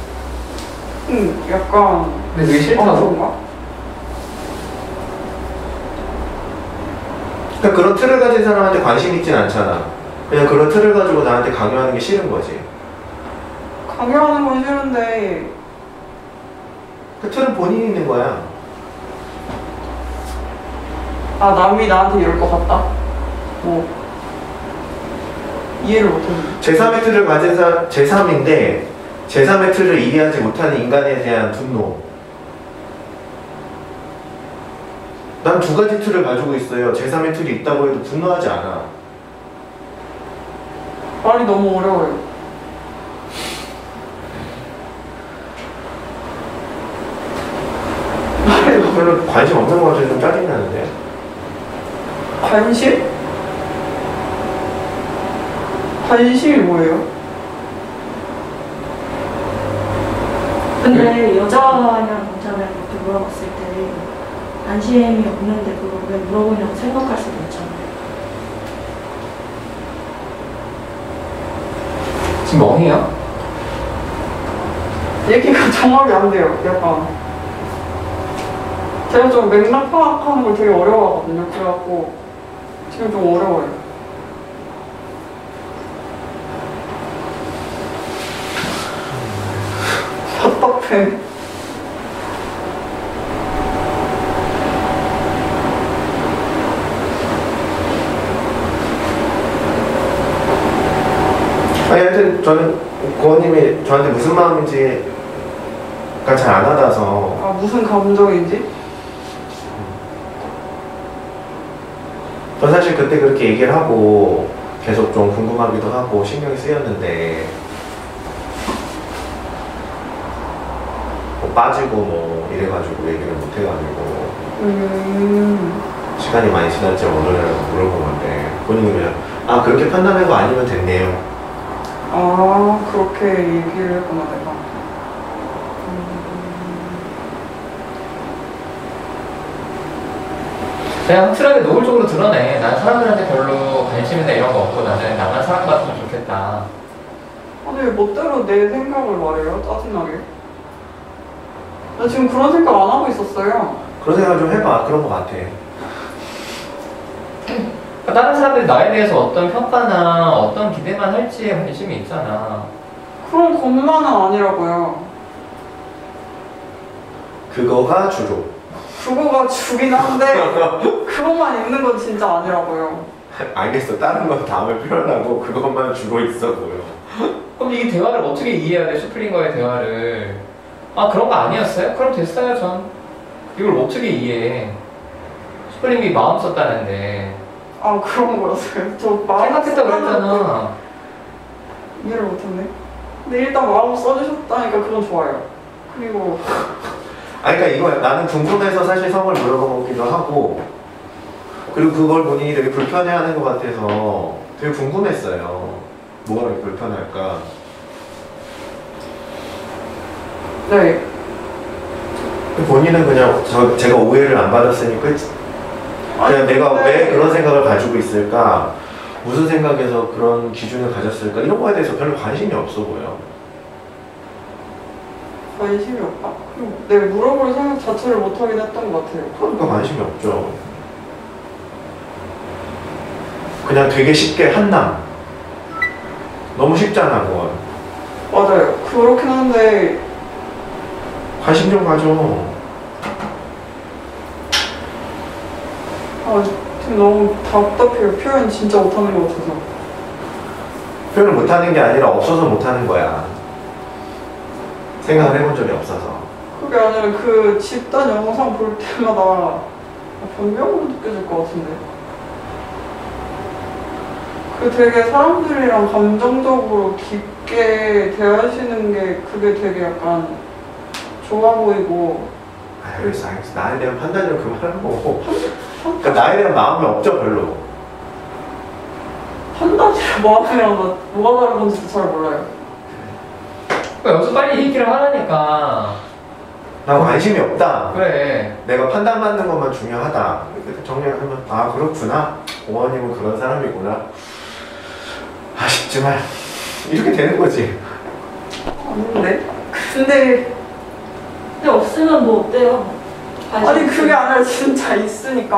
응, 약간 근데 그게 어, 싫다고. 그런가? 그러니까 그런 틀을 가진 사람한테 관심 있진 않잖아. 그냥 그런 틀을 가지고 나한테 강요하는 게 싫은 거지. 강요하는 건 싫은데 그 틀은 본인이 있는 거야. 아 남이 나한테 이럴 것 같다. 뭐 이해를 못했는데. 제3의 틀을 가진 사람, 제3인데 제3의 틀을 이해하지 못하는 인간에 대한 분노. 난 두 가지 틀을 가지고 있어요. 제3의 틀이 있다고 해도 분노하지 않아. 말이 너무 어려워요. 별로 관심 없는 거 같아서 좀 짜증나는데. 관심? 관심이 뭐예요? 근데 여자냐 남자냐 이렇게 물어봤을 때 관심이 없는데 그걸 왜 물어보냐고 생각할 수도 있잖아요. 지금 멍해요? 얘기가 정확히 안 돼요. 약간 제가 좀 맥락 파악하는 걸 되게 어려워하거든요. 그래갖고 지금 좀 어려워요. 답답해. 아니 하여튼 저는 고원님이 저한테 무슨 마음인지가 잘 안 와닿아서 아 무슨 감정인지? 저 사실 그때 그렇게 얘기를 하고 계속 좀 궁금하기도 하고 신경이 쓰였는데 뭐 빠지고 뭐 이래가지고 얘기를 못 해가지고 음. 시간이 많이 지났지 오늘 물어본 건데 본인이 그냥 아 그렇게 판단한 거 아니면 됐네요 아 그렇게 얘기를 했구나 내가. 그냥 확실하게 노골적으로 드러내. 난 사람들한테 별로 관심이나 이런 거 없고 나는 나만 사랑받으면 좋겠다. 아니 왜 멋대로 내 생각을 말해요? 짜증나게. 나 지금 그런 생각 안 하고 있었어요. 그런 생각 좀 해봐 그런 거 같아 [laughs] 그러니까 다른 사람들이 나에 대해서 어떤 평가나 어떤 기대만 할지에 관심이 있잖아. 그런 것만은 아니라고요. 그거가 주로 그거가 주긴 한데 그것만 있는 건 진짜 아니라고요. [laughs] 알겠어 다른 건 다음에 표현하고 그것만 주로 있어 보여 그럼 이 대화를 어떻게 이해해야 돼? 슈플링과의 대화를. 아 그런 거 아니었어요? 그럼 됐어요 전. 이걸 어떻게 이해해? 슈플링이 마음 썼다는데. 아 그런 거였어요. 저 마음 생각했다 그랬잖아. 이해를 못했네. 근데 일단 마음 써주셨다니까 그건 좋아요. 그리고 아니 그러니까 이거 나는 궁금해서 사실 성을 물어보기도 하고 그리고 그걸 본인이 되게 불편해하는 것 같아서 되게 궁금했어요 뭐가 그렇게 불편할까 네 본인은 그냥 저, 제가 오해를 안 받았으니 끝 그냥 내가 왜 그런 생각을 가지고 있을까? 무슨 생각에서 그런 기준을 가졌을까? 이런 거에 대해서 별로 관심이 없어 보여. 관심이 없다. 내가 물어볼 생각 자체를 못하긴 했던 것 같아요. 그러니까 관심이 없죠. 그냥 되게 쉽게 한남. 너무 쉽잖아 그건. 맞아요. 그렇긴 한데 관심 좀 가져 아 지금 너무 답답해요. 표현 진짜 못하는 것 같아서. 표현을 못하는 게 아니라 없어서 못하는 거야. 생각을 해본 적이 없어서. 그게 아니라 그 집단 영상 볼 때마다 변명으로 느껴질 것 같은데. 그 되게 사람들이랑 감정적으로 깊게 대하시는 게 그게 되게 약간 좋아 보이고 아, 알겠어, 알겠어. 나에 대한 판단 좀 그만하고. 그러니까 나에 대한 마음이 없죠, 별로. 판단이랑 마음이랑 나 뭐가 다른 건지도 잘 몰라요. 그러니까 여기서 빨리 얘기를 하라니까. 나 관심이 없다. 그래. 내가 판단받는 것만 중요하다. 이렇게 정리하면, 아, 그렇구나. 공원님은 그런 사람이구나. 아쉽지만, 이렇게 되는 거지. 아닌데? 근데 근데 없으면 뭐 어때요? 관심 아니 그게 없으면. 아니라 진짜 있으니까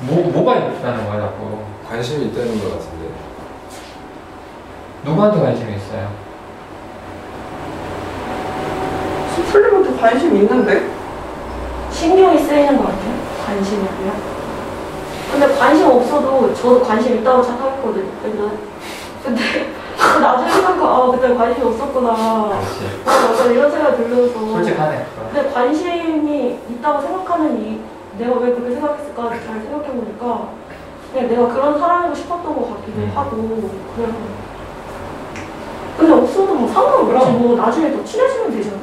뭐 뭐가 있다는 거야 자꾸. 관심이 있다는 것 같은데. 누구한테 관심이 있어요? 스플링한테 관심 있는데? 신경이 쓰이는 거 같아요. 관심이고요. 근데 관심 없어도 저도 관심 있다고 생각했거든요. 근데 근데 나중에 생각하 아 그때 관심이 없었구나. 그렇지. 아, 약간 이런 생각이 들면서 솔직하네. 그거. 근데 관심이 있다고 생각하는 이 내가 왜 그렇게 생각했을까 잘 생각해보니까 그냥 내가 그런 사람이고 싶었던 것 같기도 음. 하고 그래서 근데 없어도 뭐 상관없지 그럼. 뭐 나중에 또 친해지면 되잖아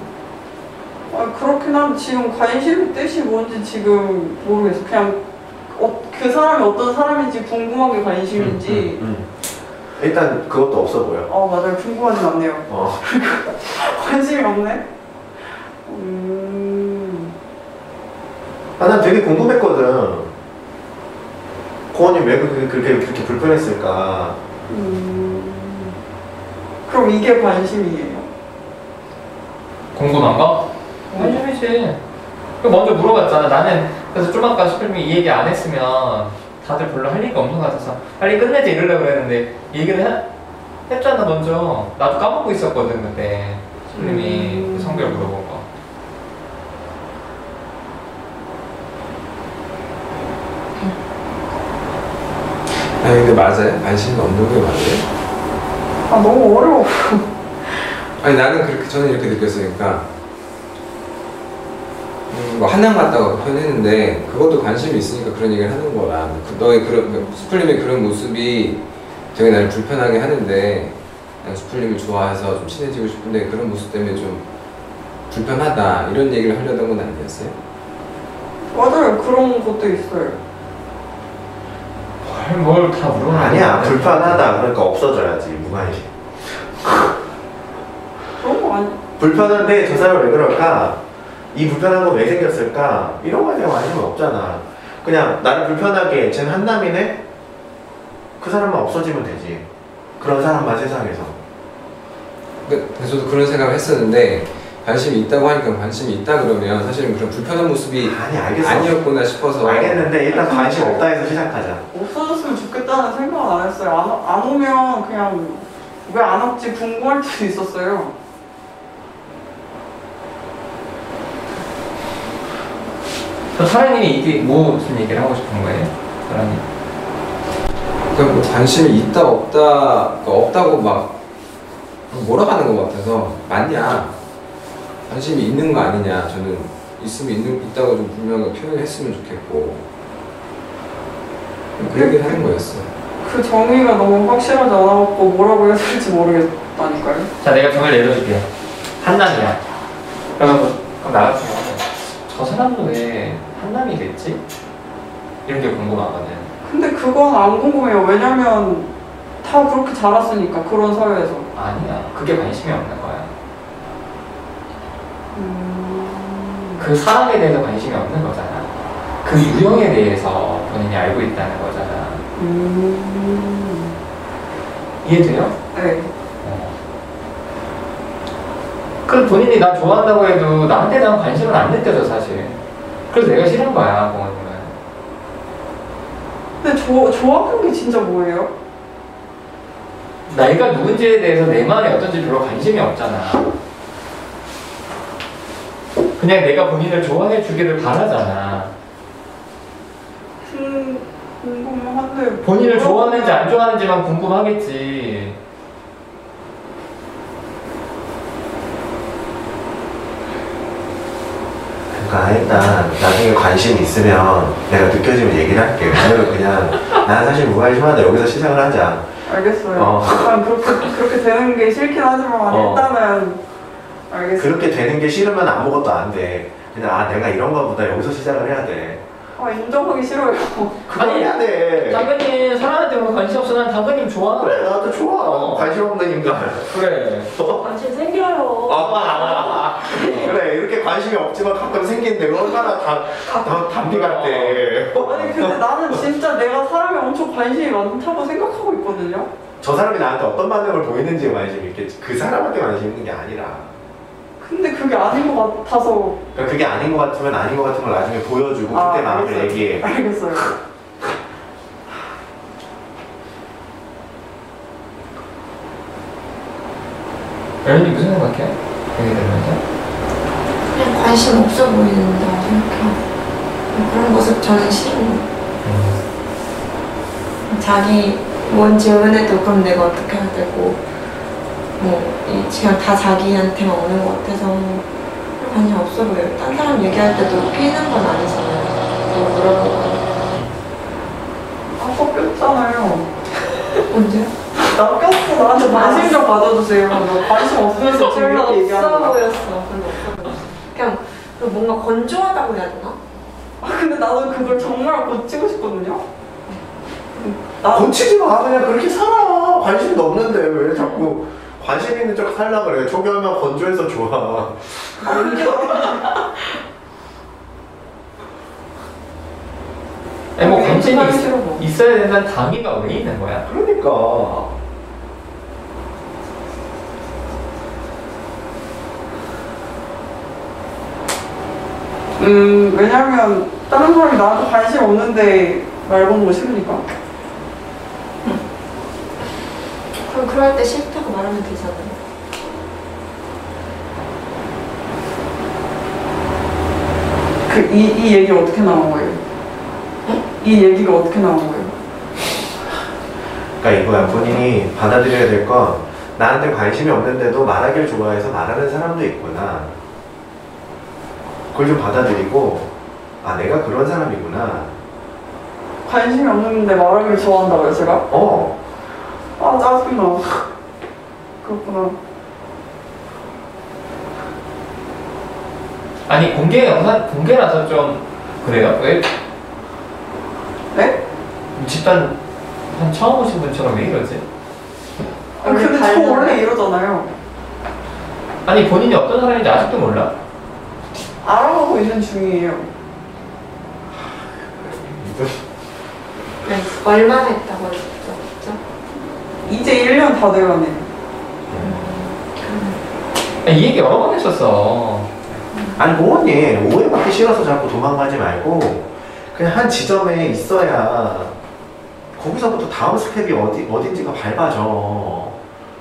아 그렇긴 한데 지금 관심의 뜻이 뭔지 지금 모르겠어 그냥 어, 그 사람이 어떤 사람인지 궁금한 게 관심인지 음, 음. 일단 그것도 없어 보여. 어 맞아요 궁금하진 않네요 어. [laughs] 관심이 없네 음 아, 난 되게 궁금했거든. 고원이 왜 그렇게, 그렇게, 그렇게 불편했을까? 음, 그럼 이게 관심이에요? 궁금한 거? 관심이지. 그 먼저 물어봤잖아. 나는 그래서 좀 아까 스프림이 이 얘기 안 했으면 다들 별로 할 얘기가 것 같아서 빨리 끝내자 이러려고 그랬는데 이 얘기를 해, 했잖아 먼저. 나도 까먹고 있었거든 그때 스프림이 음. 그 성별 물어본 거. 아니 근데 맞아요? 관심이 없는 게 맞아요? 아 너무 어려워 아니 나는 그렇게 저는 이렇게 느꼈으니까 음, 뭐 한양 같다고 표현했는데 그것도 관심이 있으니까 그런 얘기를 하는 거라 그, 너의 그런 그 수플림의 그런 모습이 되게 나를 불편하게 하는데 난 수플림을 좋아해서 좀 친해지고 싶은데 그런 모습 때문에 좀 불편하다 이런 얘기를 하려던 건 아니었어요? 맞아요 그런 것도 있어요 뭘다 물어보는 아니야. 불편하다. 그러니까 없어져야지, 무관심. 그런 거 아니 불편한데 저 사람 왜 그럴까? 이 불편한 건 왜 생겼을까? 이런 거에 대한 관심은 없잖아. 그냥 나를 불편하게 쟤는 한남이네? 그 사람만 없어지면 되지. 그런 사람만 세상에서. 그- 그래서 저도 그런 생각을 했었는데 관심이 있다고 하니까 관심이 있다 그러면 사실은 그런 불편한 모습이 아니, 알겠어. 아니었구나 싶어서 알겠는데 일단 관심 없다 해서 시작하자. 없어졌으면 좋겠다는 생각은 안 했어요 안, 오- 안 오면 그냥 왜 안 왔지 궁금할 때도 있었어요 저 사장님이 이게 뭐 무슨 얘기를 하고 싶은 거예요? 사장님. 그러니까 뭐 관심이 있다 없다 그러니까 없다고 막 몰아가는 것 같아서 맞냐 관심이 있는 거 아니냐 저는 있으면 있는 있다고 좀 분명하게 표현했으면 좋겠고 그 얘기를 하는 거였어. 그 정의가 너무 확실하지 않아갖고 뭐라고 해야 될지 모르겠다니까요 자, 내가 정말 내려줄게요. 한남이야. 그러면 그럼 나 같은 경우는 저 사람도 왜 됐지? 이런 게 궁금하거든. 근데 그건 안 궁금해요 왜냐면 다 그렇게 자랐으니까 그런 사회에서 아니야. 그게 관심이 없는 거야. 음... 그 사람에 대해서 관심이 없는 거잖아. 그 유형에 대해서 본인이 알고 있다는 거잖아. 음... 이해돼요? 네 어. 그 본인이 나 좋아한다고 해도 나한테 대한 관심은 안 느껴져 사실. 그래서 내가 싫은 거야 부모님은. 근데 조, 좋아하는 게 진짜 뭐예요? 내가 누군지에 대해서 내 마음이 어떤지 별로 관심이 없잖아. 그냥 내가 본인을 좋아해 주기를 바라잖아. 음, 궁금한데 본인을 좋아하는지 안 좋아하는지만 궁금하겠지. 그러니까 일단 나중에 관심 있으면 내가 느껴지면 얘기를 할게. 오늘 그냥 난 사실 무관심하다 여기서 시작을 하자. 알겠어요 어. 약간 그렇게, 그렇게 되는 게 싫긴 하지만 어. 일단은 알겠어요 그렇게 되는 게 싫으면 아무것도 안 돼. 그냥 아 내가 이런가 보다 여기서 시작을 해야 돼. 아 인정하기 싫어요 그거 아니, 해야 돼. 당근님 사람한테 뭐 관심 없어 난 당근님 좋아. 그래 나도 좋아. 어. 관심 없는 인간. 그래. 관심 생겨요. 아, 그래 이렇게 관심이 없지만 가끔 생긴 내가 얼마나 다, 다 담비 같대. 아니 근데 나는 진짜 내가 사람이 엄청 관심이 많다고 생각하고 있거든요 저 사람이 나한테 어떤 반응을 보이는지에 관심이 있겠지. 그 사람한테 관심 있는 게 아니라. 근데 그게 아닌 것 같아서 그러니까 그게 아닌 것 같으면 아닌 것 같은 걸 나중에 보여주고 아, 그때 마음을 알겠어요. 얘기해. 알겠어요 여연이 무슨 생각해? 얘기 들으면서? 그냥 관심 없어 보인다고 생각해요. 그런 모습 저는 싫은 거 자기 뭔지 은혜도 그럼 내가 어떻게 해야 되고 뭐 이- 그냥 다 자기한테만 오는 것 같아서 관심 없어 보여요. 딴 사람 얘기할 때도 피는 건 아니잖아요. 뭐 물어보고 아까 꼈잖아요 [laughs] 언제요? 나 꼈어 나한테 관심 좀 가져주세요 나 관심 없으면서 지금 별로 이렇게 얘기하는 없어 거야 보였어. 별로 없어 보였어. 그냥 그 뭔가 건조하다고 해야 되나? 아, 근데 나도 그걸 정말 고치고 싶거든요. 나 고치지 마 그냥 그렇게 살아 관심도 없는데 왜 자꾸 관심 있는 척 살라 그래 초기화면 건조해서 좋아 아니 뭐 관심이 있. 있어야 된다는 당위가 왜 있는 거야? 그러니까 음 왜냐면 다른 사람이 나한테 관심 없는데 말 거는 거 싫으니까. 그럼 그럴 때 싫다고 말하면 되잖아요. 그 이 이 얘기 어떻게 나온 거예요? 이 얘기가 어떻게 나온 거예요? 그러니까 이거야 본인이 받아들여야 될 건 나한테 관심이 없는데도 말하길 좋아해서 말하는 사람도 있구나 그걸 좀 받아들이고 아 내가 그런 사람이구나 관심이 없는데 말하길 좋아한다고요, 제가? 어 아 짜증나. 그렇구나. 아니 공개 영상 공개라서 좀 그래요? 왜 네? 집단 한 처음 오신 분처럼 왜 이러지? 아, 근데 저. 원래 이러잖아요. 아니 본인이 어떤 사람인지 아직도 몰라? 알아가고 있는 중이에요. 네. 얼마 됐다고 했죠? 그죠? 이제 1년 다 돼가네. 아니, 이 얘기 여러 번 했었어. 아니 고은님 오해받기 싫어서 자꾸 도망가지 말고 그냥 한 지점에 있어야 거기서부터 다음 스텝이 어디 어딘지가 밟아져.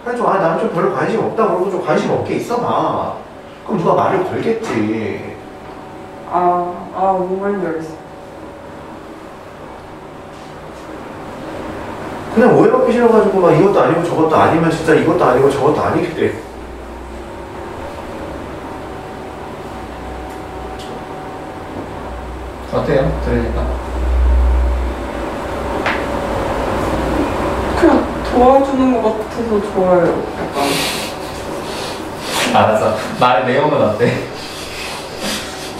그래서 아 나는 좀 별로 관심 없다 그러고 좀 관심 없게 있어봐. 그럼 누가 말을 걸겠지. 아, 아, 뭔 말인지 알겠어. 그냥 오해받기 싫어가지고 막 이것도 아니고 저것도 아니면 진짜 이것도 아니고 저것도 아니겠대. 어때요? 들으니까? 그냥 도와주는 것 같아서 좋아요. 약간. 알았어. 말의 내용은 어때?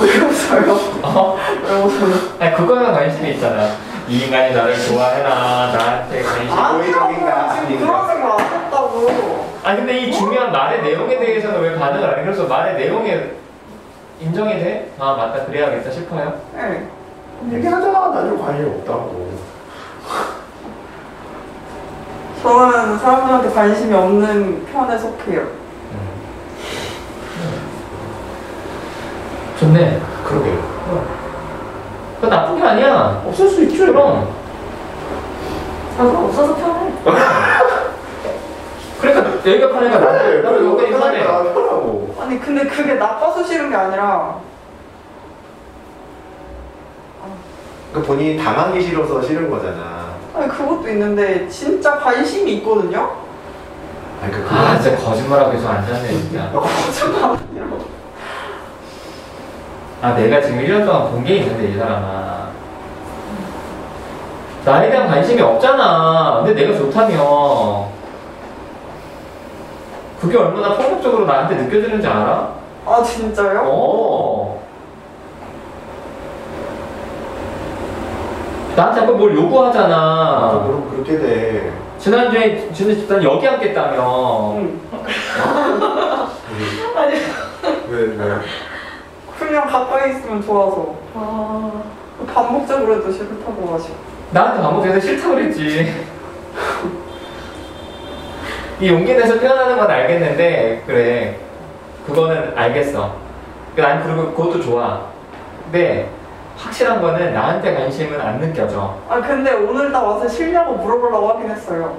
왜 웃어요? 어? 왜 웃어요? 아니 그거에 관심이 있잖아. 이 인간이 나를 좋아해나 나한테 관심. 오해적인가, 지금 아닌가? 그런 생각 안 했다고. 아 근데 이 중요한 말의 내용에 대해서는 왜 반응을 안 해? 그래서 말의 내용에 인정이 돼? 아 맞다 그래야겠다 싶어요. 네. 얘기하잖아 나는 관심 없다고. 저는 사람들한테 관심이 없는 편에 속해요. 좋네. 그러게요. 그거 나쁜 게 아니야. 없을 수 있죠. 그럼. 아, 그럼 없어서 편해. [laughs] 그러니까 여기가 편해가 나. 그래, 나도 여기까지 편해. 아니 근데 그게 나빠서 싫은 게 아니라 그러니까 본인이 당하기 싫어서 싫은 거잖아. 아니 그것도 있는데 진짜 관심이 있거든요. 아니 그아 진짜 거짓말하고 계속 앉았네 진짜. [laughs] 아 내가 지금 1년 동안 본 게 있는데 이 사람아 나에 대한 관심이 없잖아 근데 내가 좋다며 그게 얼마나 폭력적으로 나한테 느껴지는지 알아? 아 진짜요? 어 나한테 자꾸 뭘 요구하잖아 아, 그럼 그렇게 돼. 지난주에 지난 집단 여기 앉겠다며 응. [laughs] 왜 왜? 그냥 가까이 있으면 좋아서 아, 반복적으로 해도 싫다고 하시고. 나한테 반복해서 싫다고 그랬지. 이 용기 내서 표현하는 건 알겠는데, 그래. 그거는 알겠어. 그난 그리고 그것도 좋아. 근데 확실한 거는 나한테 관심은 안 느껴져. 아 근데 오늘 다 와서 싫냐고 물어보려고 하긴 했어요.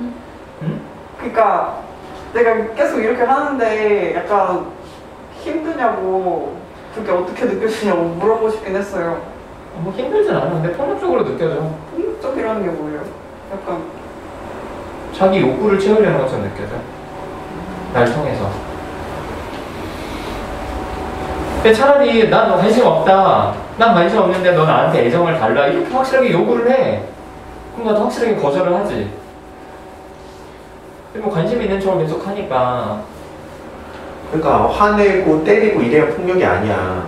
응? 그러니까 내가 계속 이렇게 하는데 약간 힘드냐고 그게 어떻게 느껴지냐고 물어보고 싶긴 했어요. 뭐 힘들진 않아. 근데 폭력적으로 느껴져. 폭력적이라는 게 뭐예요? 약간 자기 욕구를 채우려는 것처럼 느껴져. 날 통해서. 근데 차라리 난너 관심 없다. 난 관심 없는데 너 나한테 애정을 달라. 이렇게 확실하게 요구를 해. 그럼 나도 확실하게 거절을 하지. 근데 뭐 관심 있는 척을 계속 하니까. 그러니까 화내고 때리고 이래야 폭력이 아니야.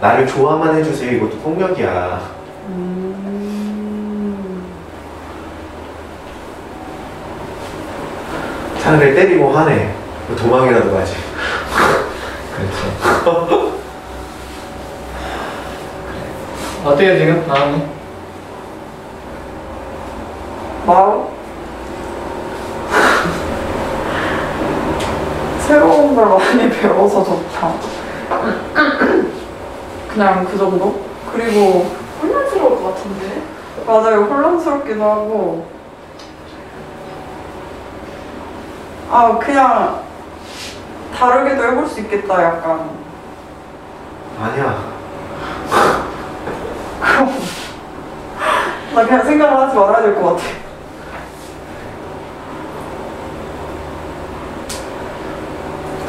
나를 좋아만 해주세요 이것도 폭력이야 음. 차라리 때리고 화내 도망이라도 가지 [laughs] 그렇지. 어때요 지금 마음이? 마음? 새로운 걸 많이 배워서 좋다. 그냥 그 정도? 그리고 혼란스러울 것 같은데. 맞아요. 혼란스럽기도 하고. 아, 그냥 다르게도 해볼 수 있겠다, 약간. 아니야 그럼. [laughs] 나 그냥 생각을 하지 말아야 될 것 같아.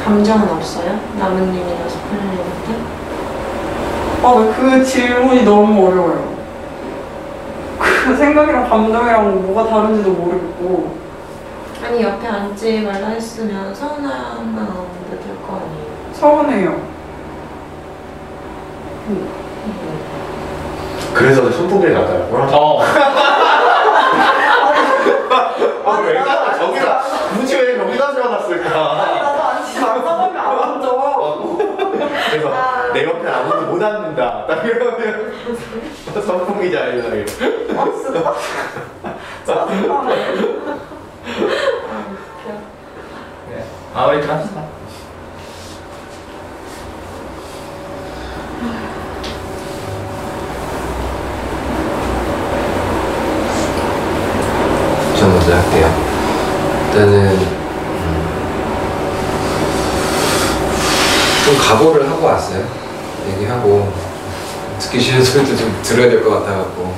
감정은 없어요? 나무님이나 스플린한테? 아, 나그 질문이 너무 어려워요. 그 생각이랑 감정이랑 뭐가 다른지도 모르겠고. 아니 옆에 앉지 말라 했으면 서운한 마음도 들거 아니에요. 서운해요. 그래서 갖다 놨구나 어. [laughs] 아, 왜 가? 저기다 굳이 왜 여기다 아니, 세워놨을까? 나도 앉지 말라 하면 안 앉아. 그래서 내 옆에 아무도 못 앉는다. 딱 이러면 선풍기자. 아, 진짜? 짜증나네. 네. 마무리 좀 합시다. 저 먼저 할게요. 일단은 음, 좀 각오를 하고 왔어요. 얘기하고 듣기 싫은 소리도 좀 들어야 될 것 같아갖고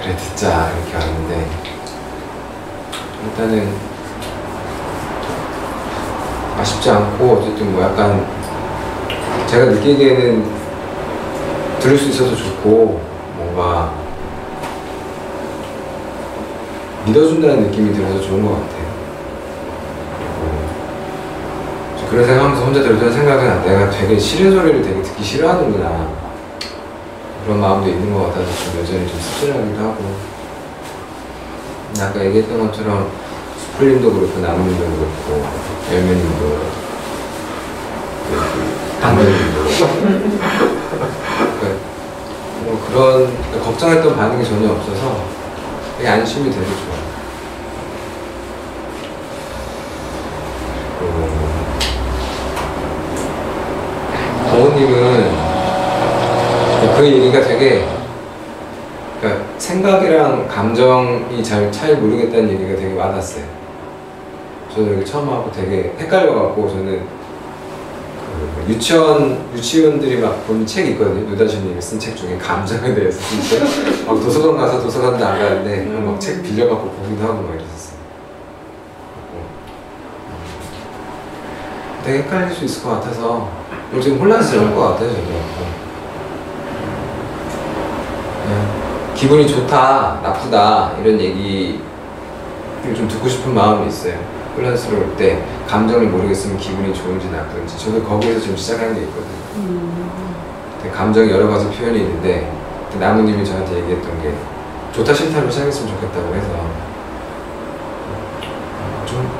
그래 듣자 이렇게 왔는데 일단은 아쉽지 않고 어쨌든 뭐 약간 제가 느끼기에는 들을 수 있어서 좋고 뭔가 믿어준다는 느낌이 들어서 좋은 것 같아요. 그런 생각하면서 혼자 들었던 생각은 아, 내가 되게 싫은 소리를 되게 듣기 싫어하는구나. 그런 마음도 있는 것 같아서 좀 여전히 좀 씁쓸하기도 하고. 아까 얘기했던 것처럼 스플린도 그렇고 나무님도 그렇고 열매님도 당근님도 그러니까 뭐 그런 걱정했던 반응이 전혀 없어서 되게 안심이 되게 좋아요. 어머님은 그 얘기가 되게 그러니까 생각이랑 감정이 잘 차이 모르겠다는 얘기가 되게 많았어요. 저는 이렇게 처음 하고 되게 헷갈려갖고 저는 그 유치원 유치원들이 막 보는 책이 있거든요. 유다준님이 쓴 책 중에 감정에 대해서 쓴 책. 막 도서관 가서 도서관도 안 가는데 막 책 빌려갖고 보기도 하고 막 이랬었어요. 되게 헷갈릴 수 있을 것 같아서 요즘 혼란스러울 것 같아요. 저도. 그냥 기분이 좋다, 나쁘다 이런 얘기를 좀 듣고 싶은 마음이 있어요. 혼란스러울 때 감정을 모르겠으면 기분이 좋은지 나쁜지 저도 거기에서 좀 시작하는 게 있거든요. 근데 감정이 여러 가지 표현이 있는데 나무님이 저한테 얘기했던 게 좋다 싫다로 시작했으면 좋겠다고 해서 좀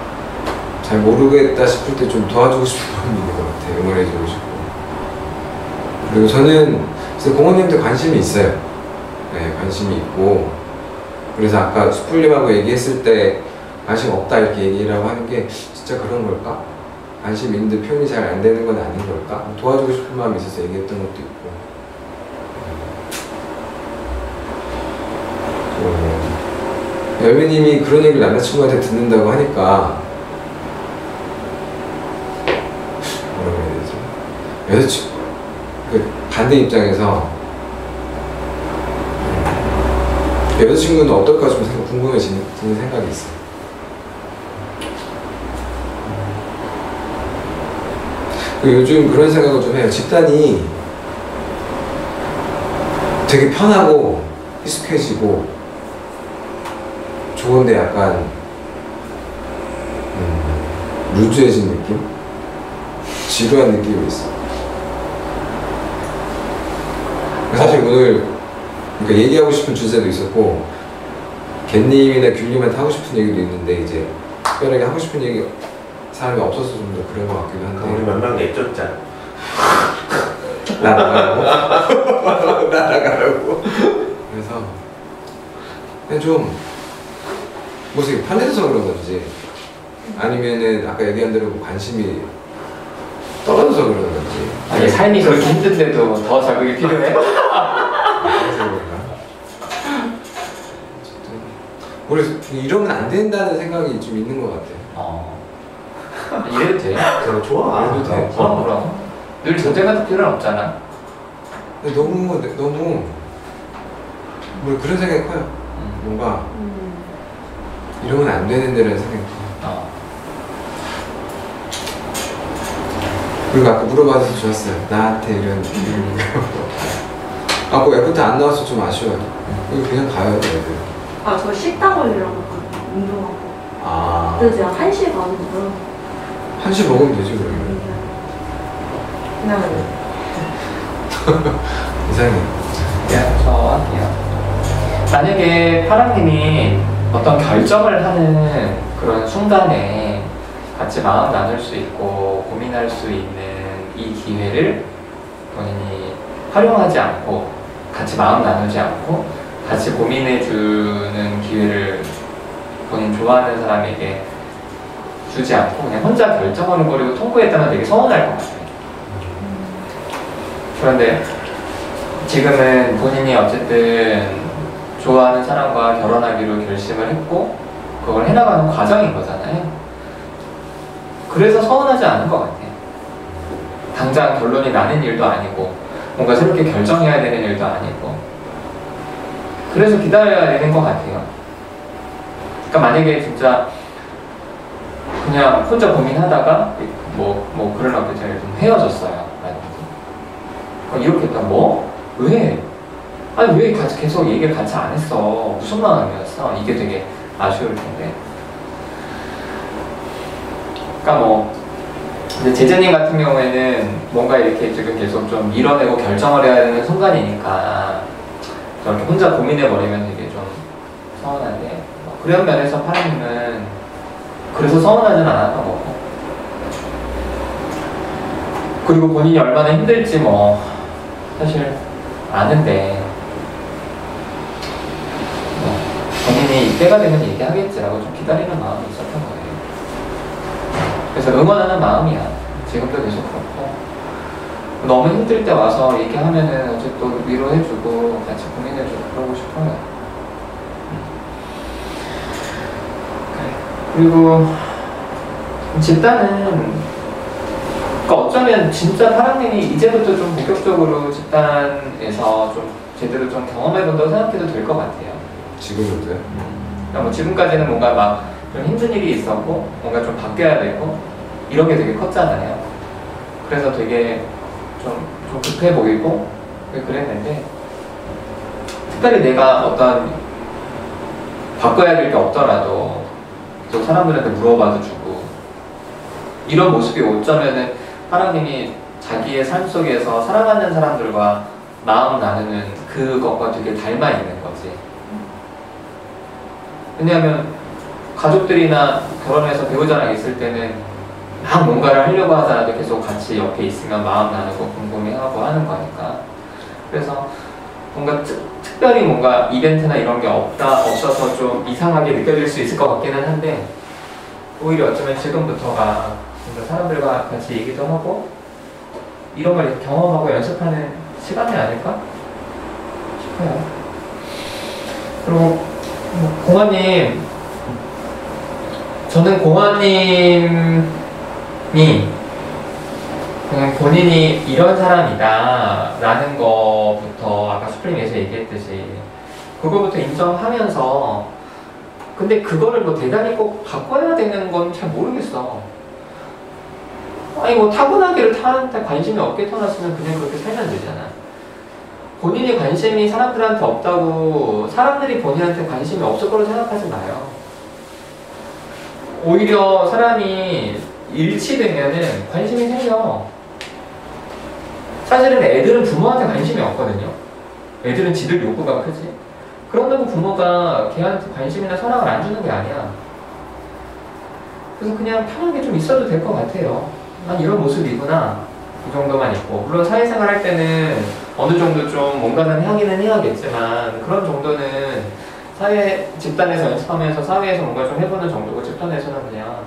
잘 모르겠다 싶을 때 좀 도와주고 싶은 마음이 있는 것 같아요. 응원해주고 싶고 그리고 저는 공원님도 관심이 있어요. 네, 관심이 있고 그래서 아까 수풀님하고 얘기했을 때 관심 없다 이렇게 얘기라고 하는 게 진짜 그런 걸까? 관심 있는데 표현이 잘 안 되는 건 아닌 걸까? 도와주고 싶은 마음이 있어서 얘기했던 것도 있고 또 열매님이 그런 얘기를 남자친구한테 듣는다고 하니까 뭐라고 해야 되지? 여자친구 그 반대 입장에서 여자친구는 어떨까 좀 생각- 궁금해지는 생각이 있어요. 그리고 요즘 그런 생각을 좀 해요. 집단이 되게 편하고 익숙해지고 좋은데 약간 음, 루즈해진 느낌? 지루한 느낌이 있어. 오늘 그러니까 얘기하고 싶은 주제도 있었고 갯님이나 귤님한테 하고 싶은 얘기도 있는데 이제 특별하게 하고 싶은 얘기 사람이 없어서 좀 더 그런 것 같기도 우리 한데 몇명 내쫓자. 날아가라고? [laughs] 날아가라고? 그래서 그냥 좀 모습이 편해져서 그런 건지 아니면은 아까 얘기한 대로 관심이 떨어져서 그런 아니 삶이 그렇게 힘든데도 더 자극이 필요해? 그래서 어쨌든 우리 이러면 안 된다는 생각이 좀 있는 것 같아요 어. 이래도 돼. 저 좋아. 이래도 돼. 그럼 그럼. 늘 전쟁 같은 필요는 없잖아. 근데 너무 너무 뭐 그런 생각이 커요 음. 뭔가 이러면 안 되는데라는 생각이 커요 어. 그리고 아까 물어봐서 좋았어요. 나한테 이런 거. [laughs] 아까 애프터 안 나와서 좀 아쉬워요. 이거 그냥 가요, 애들. 아, 저 식당 올리라고. 운동하고. 아. 그래서 제가 한시에 가거든요. 한시 먹으면 되지 그러면. 그냥 [laughs] 이상해. 그래서 할게요. 만약에 파랑님이 어떤 결정을 하는 그런 순간에 같이 마음 나눌 수 있고 고민할 수 있는 이 기회를 본인이 활용하지 않고 같이 마음 나누지 않고 같이 고민해 주는 기회를 본인 좋아하는 사람에게 주지 않고 그냥 혼자 결정하는 거리고 통보했다면 되게 서운할 것 같아요. 그런데 지금은 본인이 어쨌든 좋아하는 사람과 결혼하기로 결심을 했고 그걸 해나가는 과정인 거잖아요. 그래서 서운하지 않은 것 같아요. 당장 결론이 나는 일도 아니고 뭔가 새롭게 결정해야 되는 일도 아니고 그래서 기다려야 되는 것 같아요. 그러니까 만약에 진짜 그냥 혼자 고민하다가 뭐, 뭐 그런 것 제가 좀 헤어졌어요. 라든지 어, 이렇게 했다 뭐? 왜? 아니 왜 같이 계속 얘기를 같이 안 했어? 무슨 마음이었어? 이게 되게 아쉬울 텐데. 그러니까 뭐 제재님 같은 경우에는 뭔가 이렇게 지금 계속 좀 밀어내고 결정을 해야 되는 순간이니까 저렇게 혼자 고민해 버리면 되게 좀 서운한데 뭐 그런 면에서 파라님은 그래서 서운하진 않았던 거고 그리고 본인이 얼마나 힘들지 뭐 사실 아는데 뭐 본인이 이때가 되면 얘기하겠지라고 좀 기다리는 마음이 있었던 거예요. 그래서 응원하는 마음이야. 지금도 계속 그렇고 너무 힘들 때 와서 얘기하면은 어쨌든 또 위로해주고 같이 고민해주고 그러고 싶어요. 그래. 그리고 집단은 그러니까 어쩌면 진짜 파랑님이 이제부터 좀 본격적으로 집단에서 좀 제대로 좀 경험해본다고 생각해도 될 것 같아요. 지금부터요? 그러니까 뭐 지금까지는 뭔가 막 좀 힘든 일이 있었고 뭔가 좀 바뀌어야 되고 이런 게 되게 컸잖아요. 그래서 되게 좀, 좀 급해 보이고 그랬는데 특별히 내가 어떤 바꿔야 될 게 없더라도 또 사람들한테 물어봐도 주고 이런 모습이 어쩌면은 하나님이 자기의 삶 속에서 사랑하는 사람들과 마음 나누는 그것과 되게 닮아 있는 거지. 왜냐하면 가족들이나 결혼해서 배우자랑 있을 때는 막 뭔가를 하려고 하더라도 계속 같이 옆에 있으면 마음 나누고 궁금해하고 하는 거니까. 그래서 뭔가 특, 특별히 뭔가 이벤트나 이런 게 없다 없어서 좀 이상하게 느껴질 수 있을 것 같기는 한데 오히려 어쩌면 지금부터가 뭔가 사람들과 같이 얘기도 하고 이런 걸 경험하고 연습하는 시간이 아닐까 싶어요. 그리고 뭐 공화님 저는 공화님이 그냥 본인이 이런 사람이다 라는 거부터 아까 스프링에서 얘기했듯이 그거부터 인정하면서 근데 그거를 뭐 대단히 꼭 바꿔야 되는 건 잘 모르겠어. 아니 뭐 타고나기를 타한테 관심이 없게 태어났으면 그냥 그렇게 살면 되잖아. 본인이 관심이 사람들한테 없다고 사람들이 본인한테 관심이 없을 거로 생각하지 마요 오히려 사람이 일치되면은 관심이 생겨. 사실은 애들은 부모한테 관심이 없거든요. 애들은 지들 욕구가 크지. 그런다고 부모가 걔한테 관심이나 사랑을 안 주는 게 아니야. 그래서 그냥 편하게 좀 있어도 될 것 같아요. 난 이런 모습이구나. 이 정도만 있고. 물론 사회생활 할 때는 어느 정도 좀 뭔가는 하기는 해야겠지만 그런 정도는 사회, 집단에서 연습하면서 사회에서 뭔가 좀 해보는 정도고 집단에서는 그냥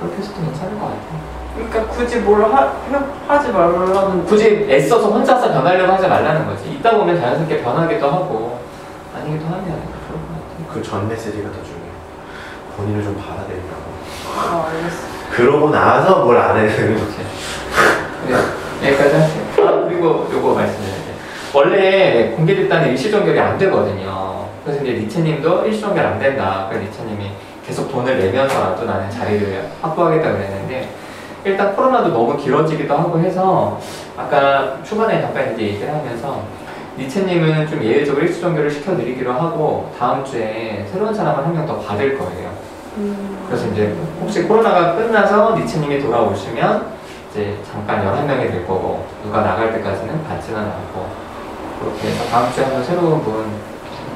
그렇게 해서도 괜찮을 것 같아요. 그러니까 굳이 뭘 하, 해- 하지 말라는 굳이 애써서 혼자서 변하려고 하지 말라는 거지. 있다 보면 자연스럽게 변하기도 하고 아니기도 하면 그럴 것 같아요. 그 전 메시지가 더 중요해. 본인을 좀 받아들이라고. 아 알겠어 그러고 나서 뭘 안 해야 되는 거지. 네, 여기까지 할게요. 아, 그리고 요거 말씀드릴게요. 원래 공개 집단은 일시종결이 안 되거든요. 그래서 이제 니체님도 일시 종결 안 된다. 그래서 니체님이 계속 돈을 내면서라도 나는 자리를 확보하겠다 그랬는데 일단 코로나도 너무 길어지기도 하고 해서 아까 초반에 잠깐 이제 얘기를 하면서 니체님은 좀 예외적으로 일시 종결을 시켜드리기로 하고 다음 주에 새로운 사람을 한 명 더 받을 거예요. 그래서 이제 혹시 코로나가 끝나서 니체님이 돌아오시면 이제 잠깐 11명이 될 거고 누가 나갈 때까지는 받지는 않고 그렇게 해서 다음 주에 한번 새로운 분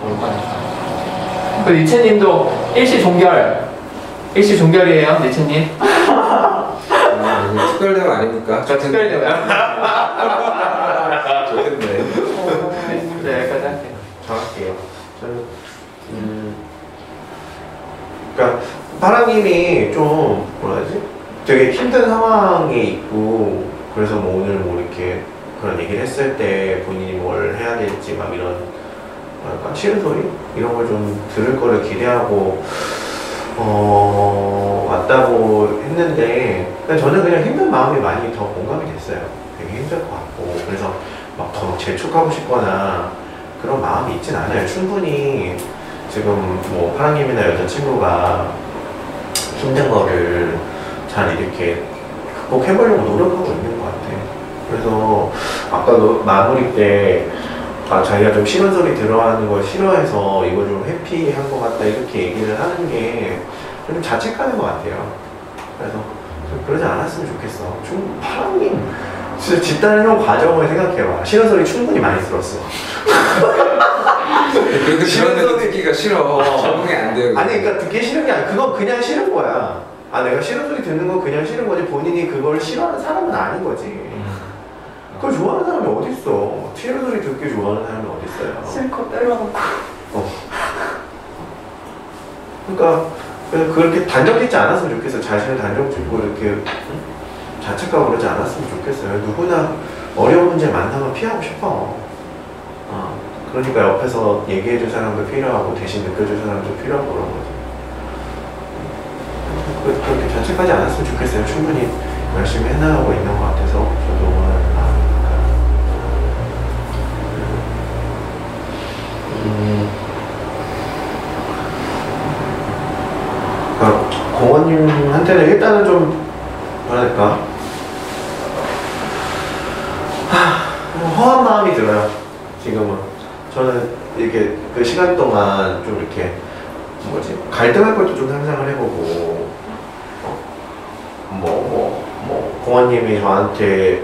올 거니까 그 니체님도 일시 종결 일시 종결이에요 니체님 아, 이거 특별 대우 아닙니까? 저 특별히 내가 좋겠네. 네 여기까지 할게요. 저는 음, 그러니까 파랑님이 좀 뭐라 하지? 되게 힘든 상황에 있고 그래서 뭐 오늘 뭐 이렇게 그런 얘기를 했을 때 본인이 뭘 해야 될지 막 이런 뭐랄까 싫은 소리 이런 걸 좀 들을 거를 기대하고 어 왔다고 했는데 저는 그냥 힘든 마음이 많이 더 공감이 됐어요. 되게 힘들 것 같고 그래서 막 더 재촉하고 싶거나 그런 마음이 있진 않아요. 충분히 지금 뭐 파랑님이나 여자친구가 힘든 거를 잘 이렇게 극복해보려고 노력하고 있는 것 같아요. 그래서 아까도 마무리 때 아, 자기가 좀 싫은 소리 들어하는 걸 싫어해서 이거 좀 회피한 것 같다 이렇게 얘기를 하는 게 좀 자책하는 것 같아요. 그래서 좀 그러지 않았으면 좋겠어. 좀 파랑님 진짜 집단이런 과정을 생각해봐. 싫은 소리 충분히 많이 들었어. 그렇게 싫은 소리- 듣기가 싫어. 적응이 안 돼요. 아니 그러니까 듣기 싫은 게 아니라 그건 그냥 싫은 거야. 아 내가 싫은 소리 듣는 건 그냥 싫은 거지 본인이 그걸 싫어하는 사람은 아닌 거지. 그걸 좋아하는 사람이 있어? 싫은 소리 듣기 좋아하는 사람이 어디 있어요? 실컷 때려놓고 그러니까 그냥 그렇게 단정짓지 않았으면 좋겠어. 자신을 단정짓고 이렇게 응? 자책하고 그러지 않았으면 좋겠어요. 누구나 어려운 문제 만나면 피하고 싶어. 어, 그러니까 옆에서 얘기해줄 사람도 필요하고 대신 느껴줄 사람도 필요하고 그런 거지. 그- 그렇게 자책하지 않았으면 좋겠어요. 충분히 열심히 해나가고 있는 것 같아서 저도 응원합니다. 음, 그러니까 공원님한테는 일단은 좀 뭐랄까 하, 허한 마음이 들어요. 지금은 저는 이렇게 그 시간 동안 좀 이렇게 뭐지 갈등할 것도 좀 상상을 해보고 어, 뭐, 뭐, 뭐, 공원님이 저한테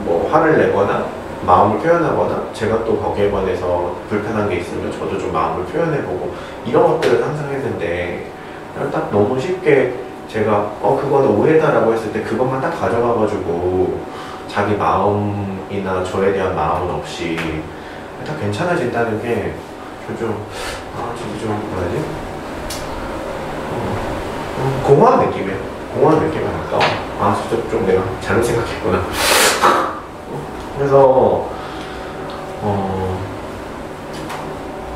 뭐 화를 내거나 마음을 표현하거나 제가 또 거기에 관해서 불편한 게 있으면 저도 좀 마음을 표현해보고 이런 것들을 상상했는데 그냥 딱 너무 쉽게 제가 어 그거는 오해다라고 했을 때 그것만 딱 가져가가지고 자기 마음이나 저에 대한 마음은 없이 딱 괜찮아진다는 게 좀아 진짜 좀 뭐라지 음, 공허한 느낌이에요. 공허한 느낌에 가까워. 아, 진짜 좀 내가 잘못 생각했구나. 그래서, 어,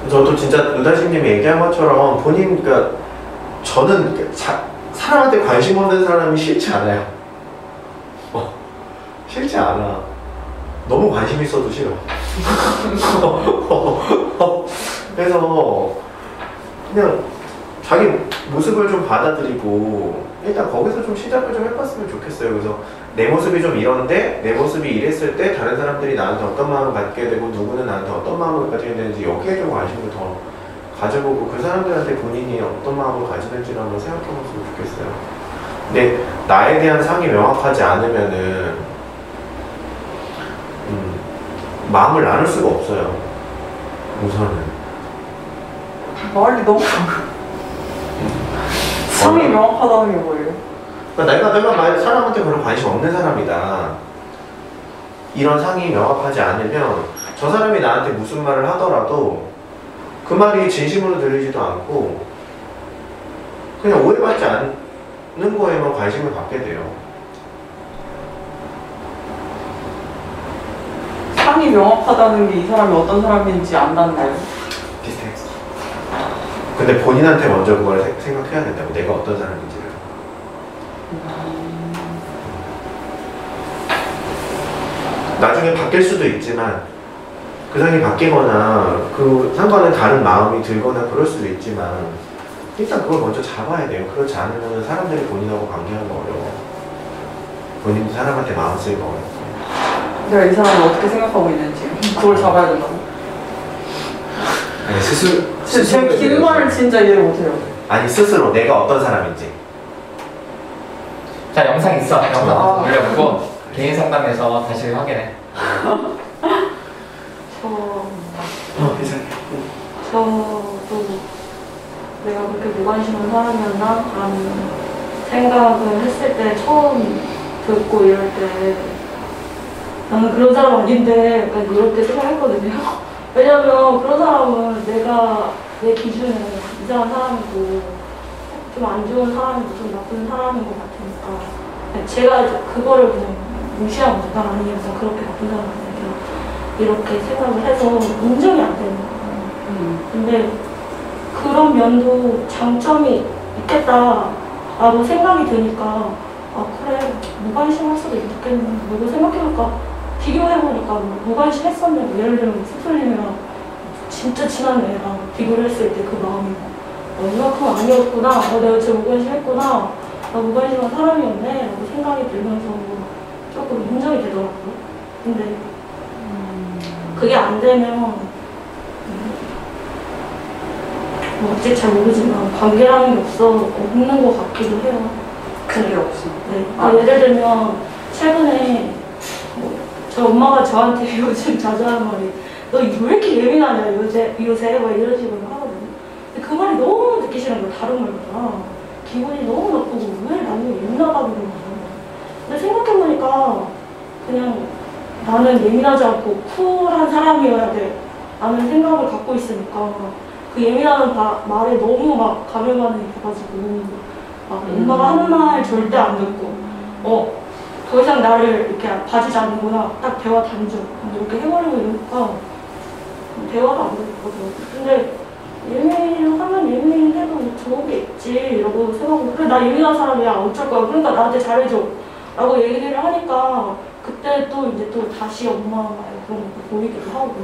저도 진짜 누다심님이 얘기한 것처럼 본인, 그러니까 저는 그 자, 사람한테 관심 없는 사람이 싫지 않아요. 어, 싫지 않아. 너무 관심 있어도 싫어. [laughs] 그래서 그냥 자기 모습을 좀 받아들이고 일단 거기서 좀 시작을 좀 해봤으면 좋겠어요. 그래서 내 모습이 좀 이런데 내 모습이 이랬을 때 다른 사람들이 나한테 어떤 마음을 갖게 되고 누구는 나한테 어떤 마음을 가지게 되는지 여기에 좀 관심을 더 가져보고 그 사람들한테 본인이 어떤 마음을 가지는지를 한번 생각해봤으면 좋겠어요. 근데 나에 대한 상이 명확하지 않으면은 음, 마음을 나눌 수가 없어요. 우선은. 말이 너무 [laughs] 상이 명확하다는 게 뭐예요? 그러니까 내가 내가 만약 사람한테 별로 관심 없는 사람이다. 이런 상이 명확하지 않으면 저 사람이 나한테 무슨 말을 하더라도 그 말이 진심으로 들리지도 않고 그냥 오해받지 않는 거에만 관심을 갖게 돼요. 상이 명확하다는 게 이 사람이 어떤 사람인지 안다는 거예요. 비슷해. 근데 본인한테 먼저 그걸 세- 생각해야 된다고 내가 어떤 사람인지를. 나중에 바뀔 수도 있지만 그 사람이 바뀌거나 그 상관은 다른 마음이 들거나 그럴 수도 있지만 일단 그걸 먼저 잡아야 돼요. 그렇지 않으면 사람들이 본인하고 관계하기 어려워. 본인도 사람한테 마음 쓰기가 어렵고. 내가 이 사람을 어떻게 생각하고 있는지 그걸 잡아야 된다고. 아니 스스로 제긴 말을 진짜 이해를 못해요. 아니 스스로 내가 어떤 사람인지. 자 영상 있어. 영상 아. 올려보고 개인 상담에서 다시 확인해. 저 어, 이상해. 저도 내가 그렇게 무관심한 사람이었나? 라는 생각을 했을 때 처음 듣고 이럴 때 나는 그런 사람 아닌데 약간 이럴 때 생각했거든요. [laughs] 왜냐면 그런 사람은 내가 내 기준에 이상한 사람이고 좀 안 좋은 사람이고 좀 나쁜 사람인 것 같으니 까 제가 그거를 그냥 무시한 거죠. 난 아니야. 난 그렇게 나쁜 사람 아니야. 이렇게 생각을 해서 인정이 안 되는 거예요. 음. 근데 그런 면도 장점이 있겠다라고 생각이 드니까 아 그래 무관심할 수도 있겠네 그리고 생각해보니까 비교해보니까 뭐 무관심했었네 뭐 예를 들면 스플님이랑 진짜 친한 애랑 비교를 했을 때 그 마음이 어, 이만큼 아니었구나 어, 내가 진짜 무관심했구나 나 무관심한 사람이었네 라고 생각이 들면서 조금 인정이 되더라고요 근데 그게 안 되면 뭐 어찌 잘 모르지만 관계라는 게 없어 없는 것 같기도 해요. 그게 없어. 네. 아, 예를 들면 최근에 뭐, 저 엄마가 저한테 [laughs] 요즘 자주 하는 말이 너 왜 이렇게 예민하냐 요새 요새 막 이런 식으로 하거든요. 근데 그 말이 너무 듣기 싫은 거예요. 다른 말보다 기분이 너무 나쁘고 왜 나는 예민하다고 그러는 거야. 근데 생각해보니까 그냥 나는 예민하지 않고 쿨한 사람이어야 돼. 라는 생각을 갖고 있으니까 그 예민한 바- 말에 너무 막 감회반응이 돼가지고 막 엄마가 하는 말 절대 안 듣고 어, 더 이상 나를 이렇게 봐주지 않는구나. 딱 대화 단절. 이렇게 해버리고 이러니까 대화가 안 되거든요. 근데 예민하면 예민해도 좋은 게 있지. 이러고 생각하고 그래 나 예민한 사람이야. 어쩔 거야. 그러니까 나한테 잘해줘. 라고 얘기를 하니까 그때 또 이제 또 다시 엄마의 그런 것도 보이기도 하고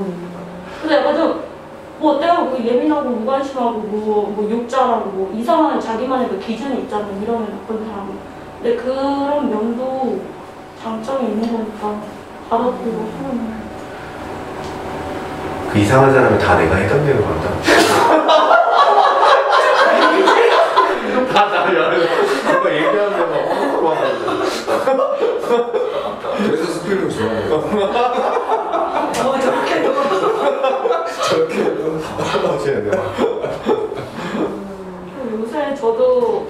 근데 약간 좀뭐 내가 뭐 예민하고 무관심하고 뭐, 뭐 욕잘하고 뭐 이상한 자기만의 그 기준이 있잖아요 이러면 나쁜 사람 근데 그런 면도 장점이 있는 거니까 받아들이고 하는 그 이상한 사람은 다 내가 해당되는 거다. 다나 이거 얘기하는 데가 어 그래서 스피드 좋아해요. 어 저렇게 저렇게 요새 저도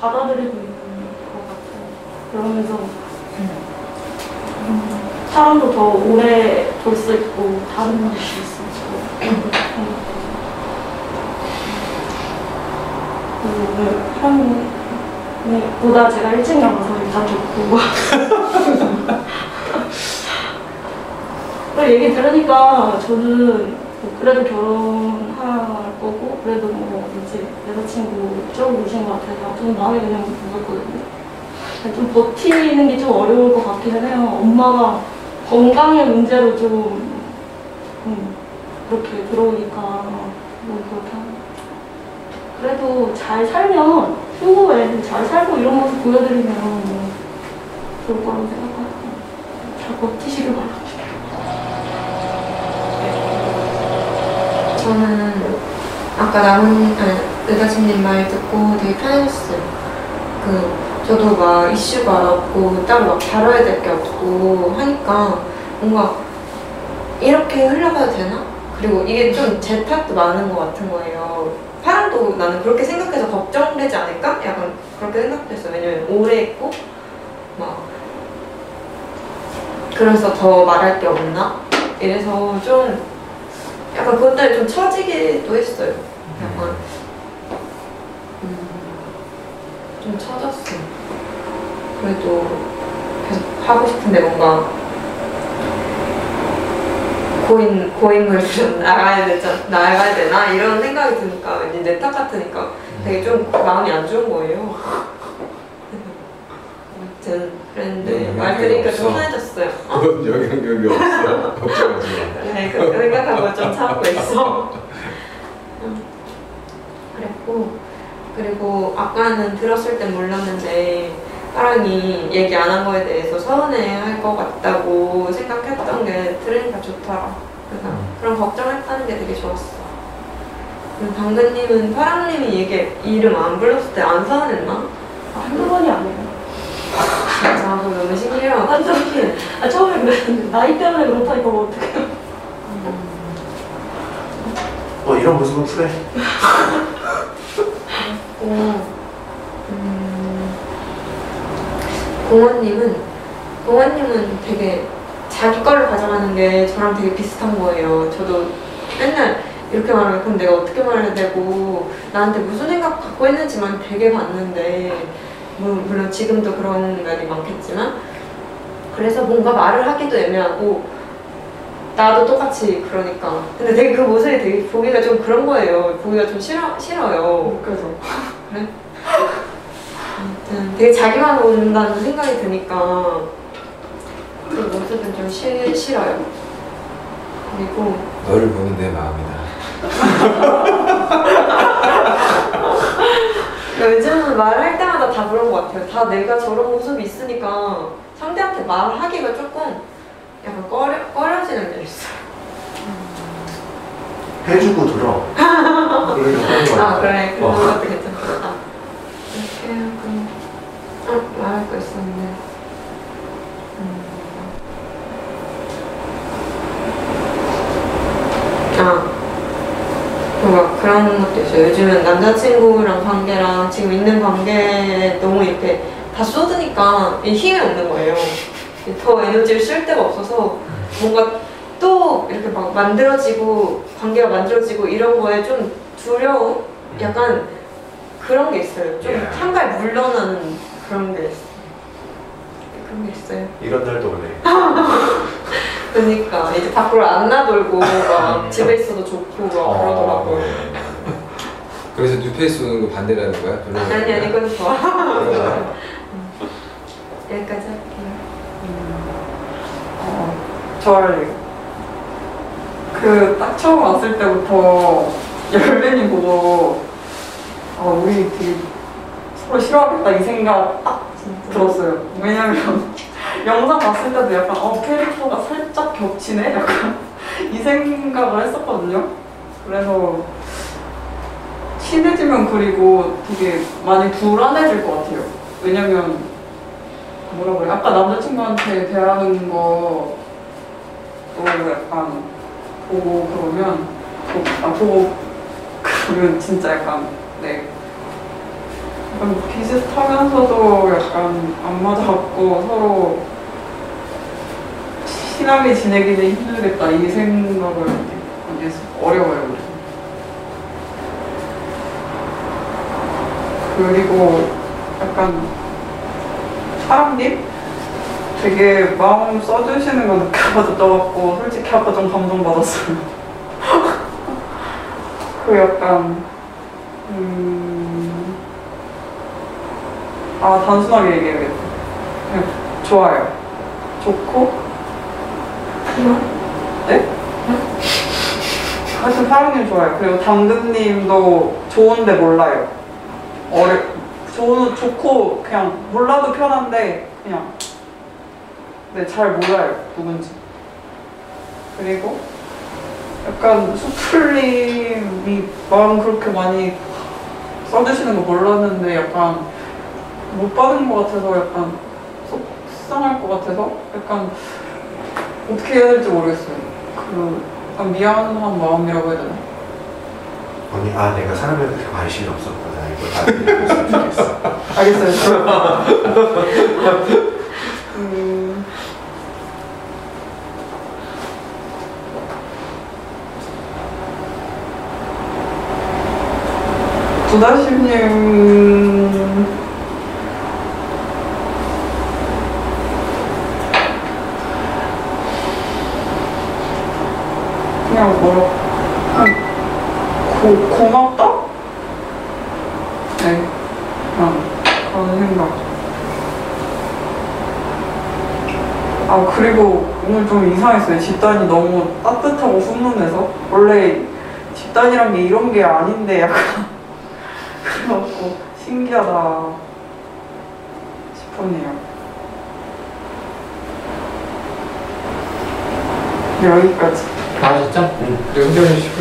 받아들이고 있는 것 같아요. 그러면서 음, 사람도 더 오래 볼 수 있고 다른 볼수 있고 그리고 오늘 형님보다 제가 일찍 나가서 다 듣고. 그 [laughs] 얘기 들으니까 저는 뭐 그래도 결혼할 거고 그래도 뭐 이제 여자친구 쭉 오신 것 같아서 좀 마음이 그냥 무겁거든요. 좀 버티는 게 좀 어려울 것 같기는 해요. 엄마가 건강의 문제로 좀 음, 그렇게 들어오니까 뭐 그렇게 하고. 그래도 잘 살면 후에 잘 살고 이런 모습 보여드리면 뭐 좋을 거라고 생각하고 잘 버티시길 바랍니다. 저는 아까 남은 아니 의다진님 말 듣고 되게 편해졌어요. 그 저도 막 이슈가 없고 따로 막 다뤄야 될 게 없고 하니까 뭔가 이렇게 흘러가도 되나? 그리고 이게 좀 제 탓도 많은 것 같은 거예요. 파랑도 나는 그렇게 생각해서 걱정되지 않을까? 약간 그렇게 생각했어요. 왜냐면 오래 했고 막 그래서 더 말할 게 없나? 이래서 좀 약간 그것 때문에 좀 처지기도 했어요. 약간 음, 좀 처졌어요. 그래도 계속 하고 싶은데 뭔가 고인 고인물 좀 [laughs] 나가야 되자 나가야 되나 이런 생각이 드니까 왠지 내탓 같으니까 되게 좀 마음이 안 좋은 거예요. [laughs] 아무튼 그랬는데 음, 말 들으니까 좀. 편해졌어요. 그런 영향력이 없어. 걱정하지 마. 네, 그렇게 생각하고 좀 참고 있어. 음, 그랬고, 그리고 아까는 들었을 땐 몰랐는데, 사랑이 얘기 안 한 거에 대해서 서운해 할 것 같다고 생각했던 게 들으니까 좋더라. 그래서 그런 걱정했다는 게 되게 좋았어. 당근님은 파랑님이 얘기, 이름 안 불렀을 때 안 서운했나? 아, 한두 번이 아니에요. 진짜 그거 너무 신기해요. 완전 아, 처음에 그랬는데 나이 때문에 그렇다니까 뭐 어떡해요. 어, 이런 모습은 쿨해. 오, 음, 공원님은 공원님은 되게 자기 거를 가져가는 게 저랑 되게 비슷한 거예요. 저도 맨날 이렇게 말하면 그럼 내가 어떻게 말해야 되고 나한테 무슨 생각 갖고 있는지만 되게 봤는데 뭐, 물론 지금도 그런 면이 많겠지만 그래서 뭔가 말을 하기도 애매하고 나도 똑같이 그러니까 근데 되게 그 모습이 되게 보기가 좀 그런 거예요. 보기가 좀 싫어 싫어요. 그래서 아무 튼 되게 자기만 본다는 생각이 드니까 그 모습은 좀 싫, 싫어요. 그리고 너를 보는 내 마음이다. [laughs] 요즘은 말할 때마다 다 그런 것 같아요. 다 내가 저런 모습이 있으니까 상대한테 말하기가 조금 약간 꺼려, 꺼려지는 게 있어요. 해주고 들어. [laughs] 거야. 아 그래 그런 어. 것도 괜찮겠다. 이렇게 말할 거 있었는데 음. 아 뭔가 그런 것도 있어요. 요즘은 남자친구랑 관계랑 지금 있는 관계에 너무 이렇게 다 쏟으니까 이 힘이 없는 거예요. 더 에너지를 쓸 데가 없어서 뭔가 또 이렇게 막 만들어지고 관계가 만들어지고 이런 거에 좀 두려움? 약간 그런 게 있어요. 좀 예. 한가에 물러나는 그런 게 있어요. 그런 게 있어요. 이런 날도 오네. [laughs] 그러니까 이제 밖으로 안 나돌고 막 [laughs] 집에 있어도 좋고 막 그러더라고요. [laughs] 그래서 뉴페이스 오는 거 반대라는 거야? 별로 아니 아니 그건 좋아. 여기까지 할게요. 어, 좋아요. 그딱 처음 왔을 때부터 열매님 보고 아 우리 되게 서로 싫어하겠다 이 생각 딱 들었어요. 왜냐면 [laughs] 영상 봤을 때도 약간 어 캐릭터가 살짝 겹치네 약간 [laughs] 이 생각을 했었거든요. 그래서 친해지면 그리고 되게 많이 불안해질 것 같아요. 왜냐면 뭐라 그래 아까 남자친구한테 대하는 거또 약간 보고 그러면 보, 아, 보고 그러면 진짜 약간 네 약간 비슷하면서도 약간 안 맞아갖고 서로 친하게 지내기는 힘들겠다 이 생각을 이게 어려워요 그래서. 그리고 약간 사람님 되게 마음 써주시는 거 느껴졌다고 솔직히 아까 좀 감동받았어요. [laughs] 그 약간 음... 아 단순하게 얘기해야겠다. 좋아요. 좋고 네? 하여튼 사랑님 좋아요. 그리고 당근님도 좋은데 몰라요. 어려 좋은 좋고 그냥 몰라도 편한데 그냥 네잘 몰라요 누군지. 그리고 약간 수풀님이 마음 그렇게 많이 써주시는 거 몰랐는데 약간 못 받은 것 같아서 약간 속상할 것 같아서 약간 어떻게 해야 될지 모르겠어요. 그 약간 미안한 마음이라고 해야 되나? 언니 아 내가 사람에 그렇게 관심이 없었구나 이거 다 있었어 알겠어요. [laughs] 음, 두다시님 그냥 뭐라 그냥 고, 고맙다? 네. 그냥 그런 생각. 아 그리고 오늘 좀 이상했어요. 집단이 너무 따뜻하고 훈훈해서. 원래 집단이란 게 이런 게 아닌데 약간 [laughs] 그래갖고 신기하다 싶었네요. 여기까지 다 하셨죠? 응. 네, 응대해 주시고.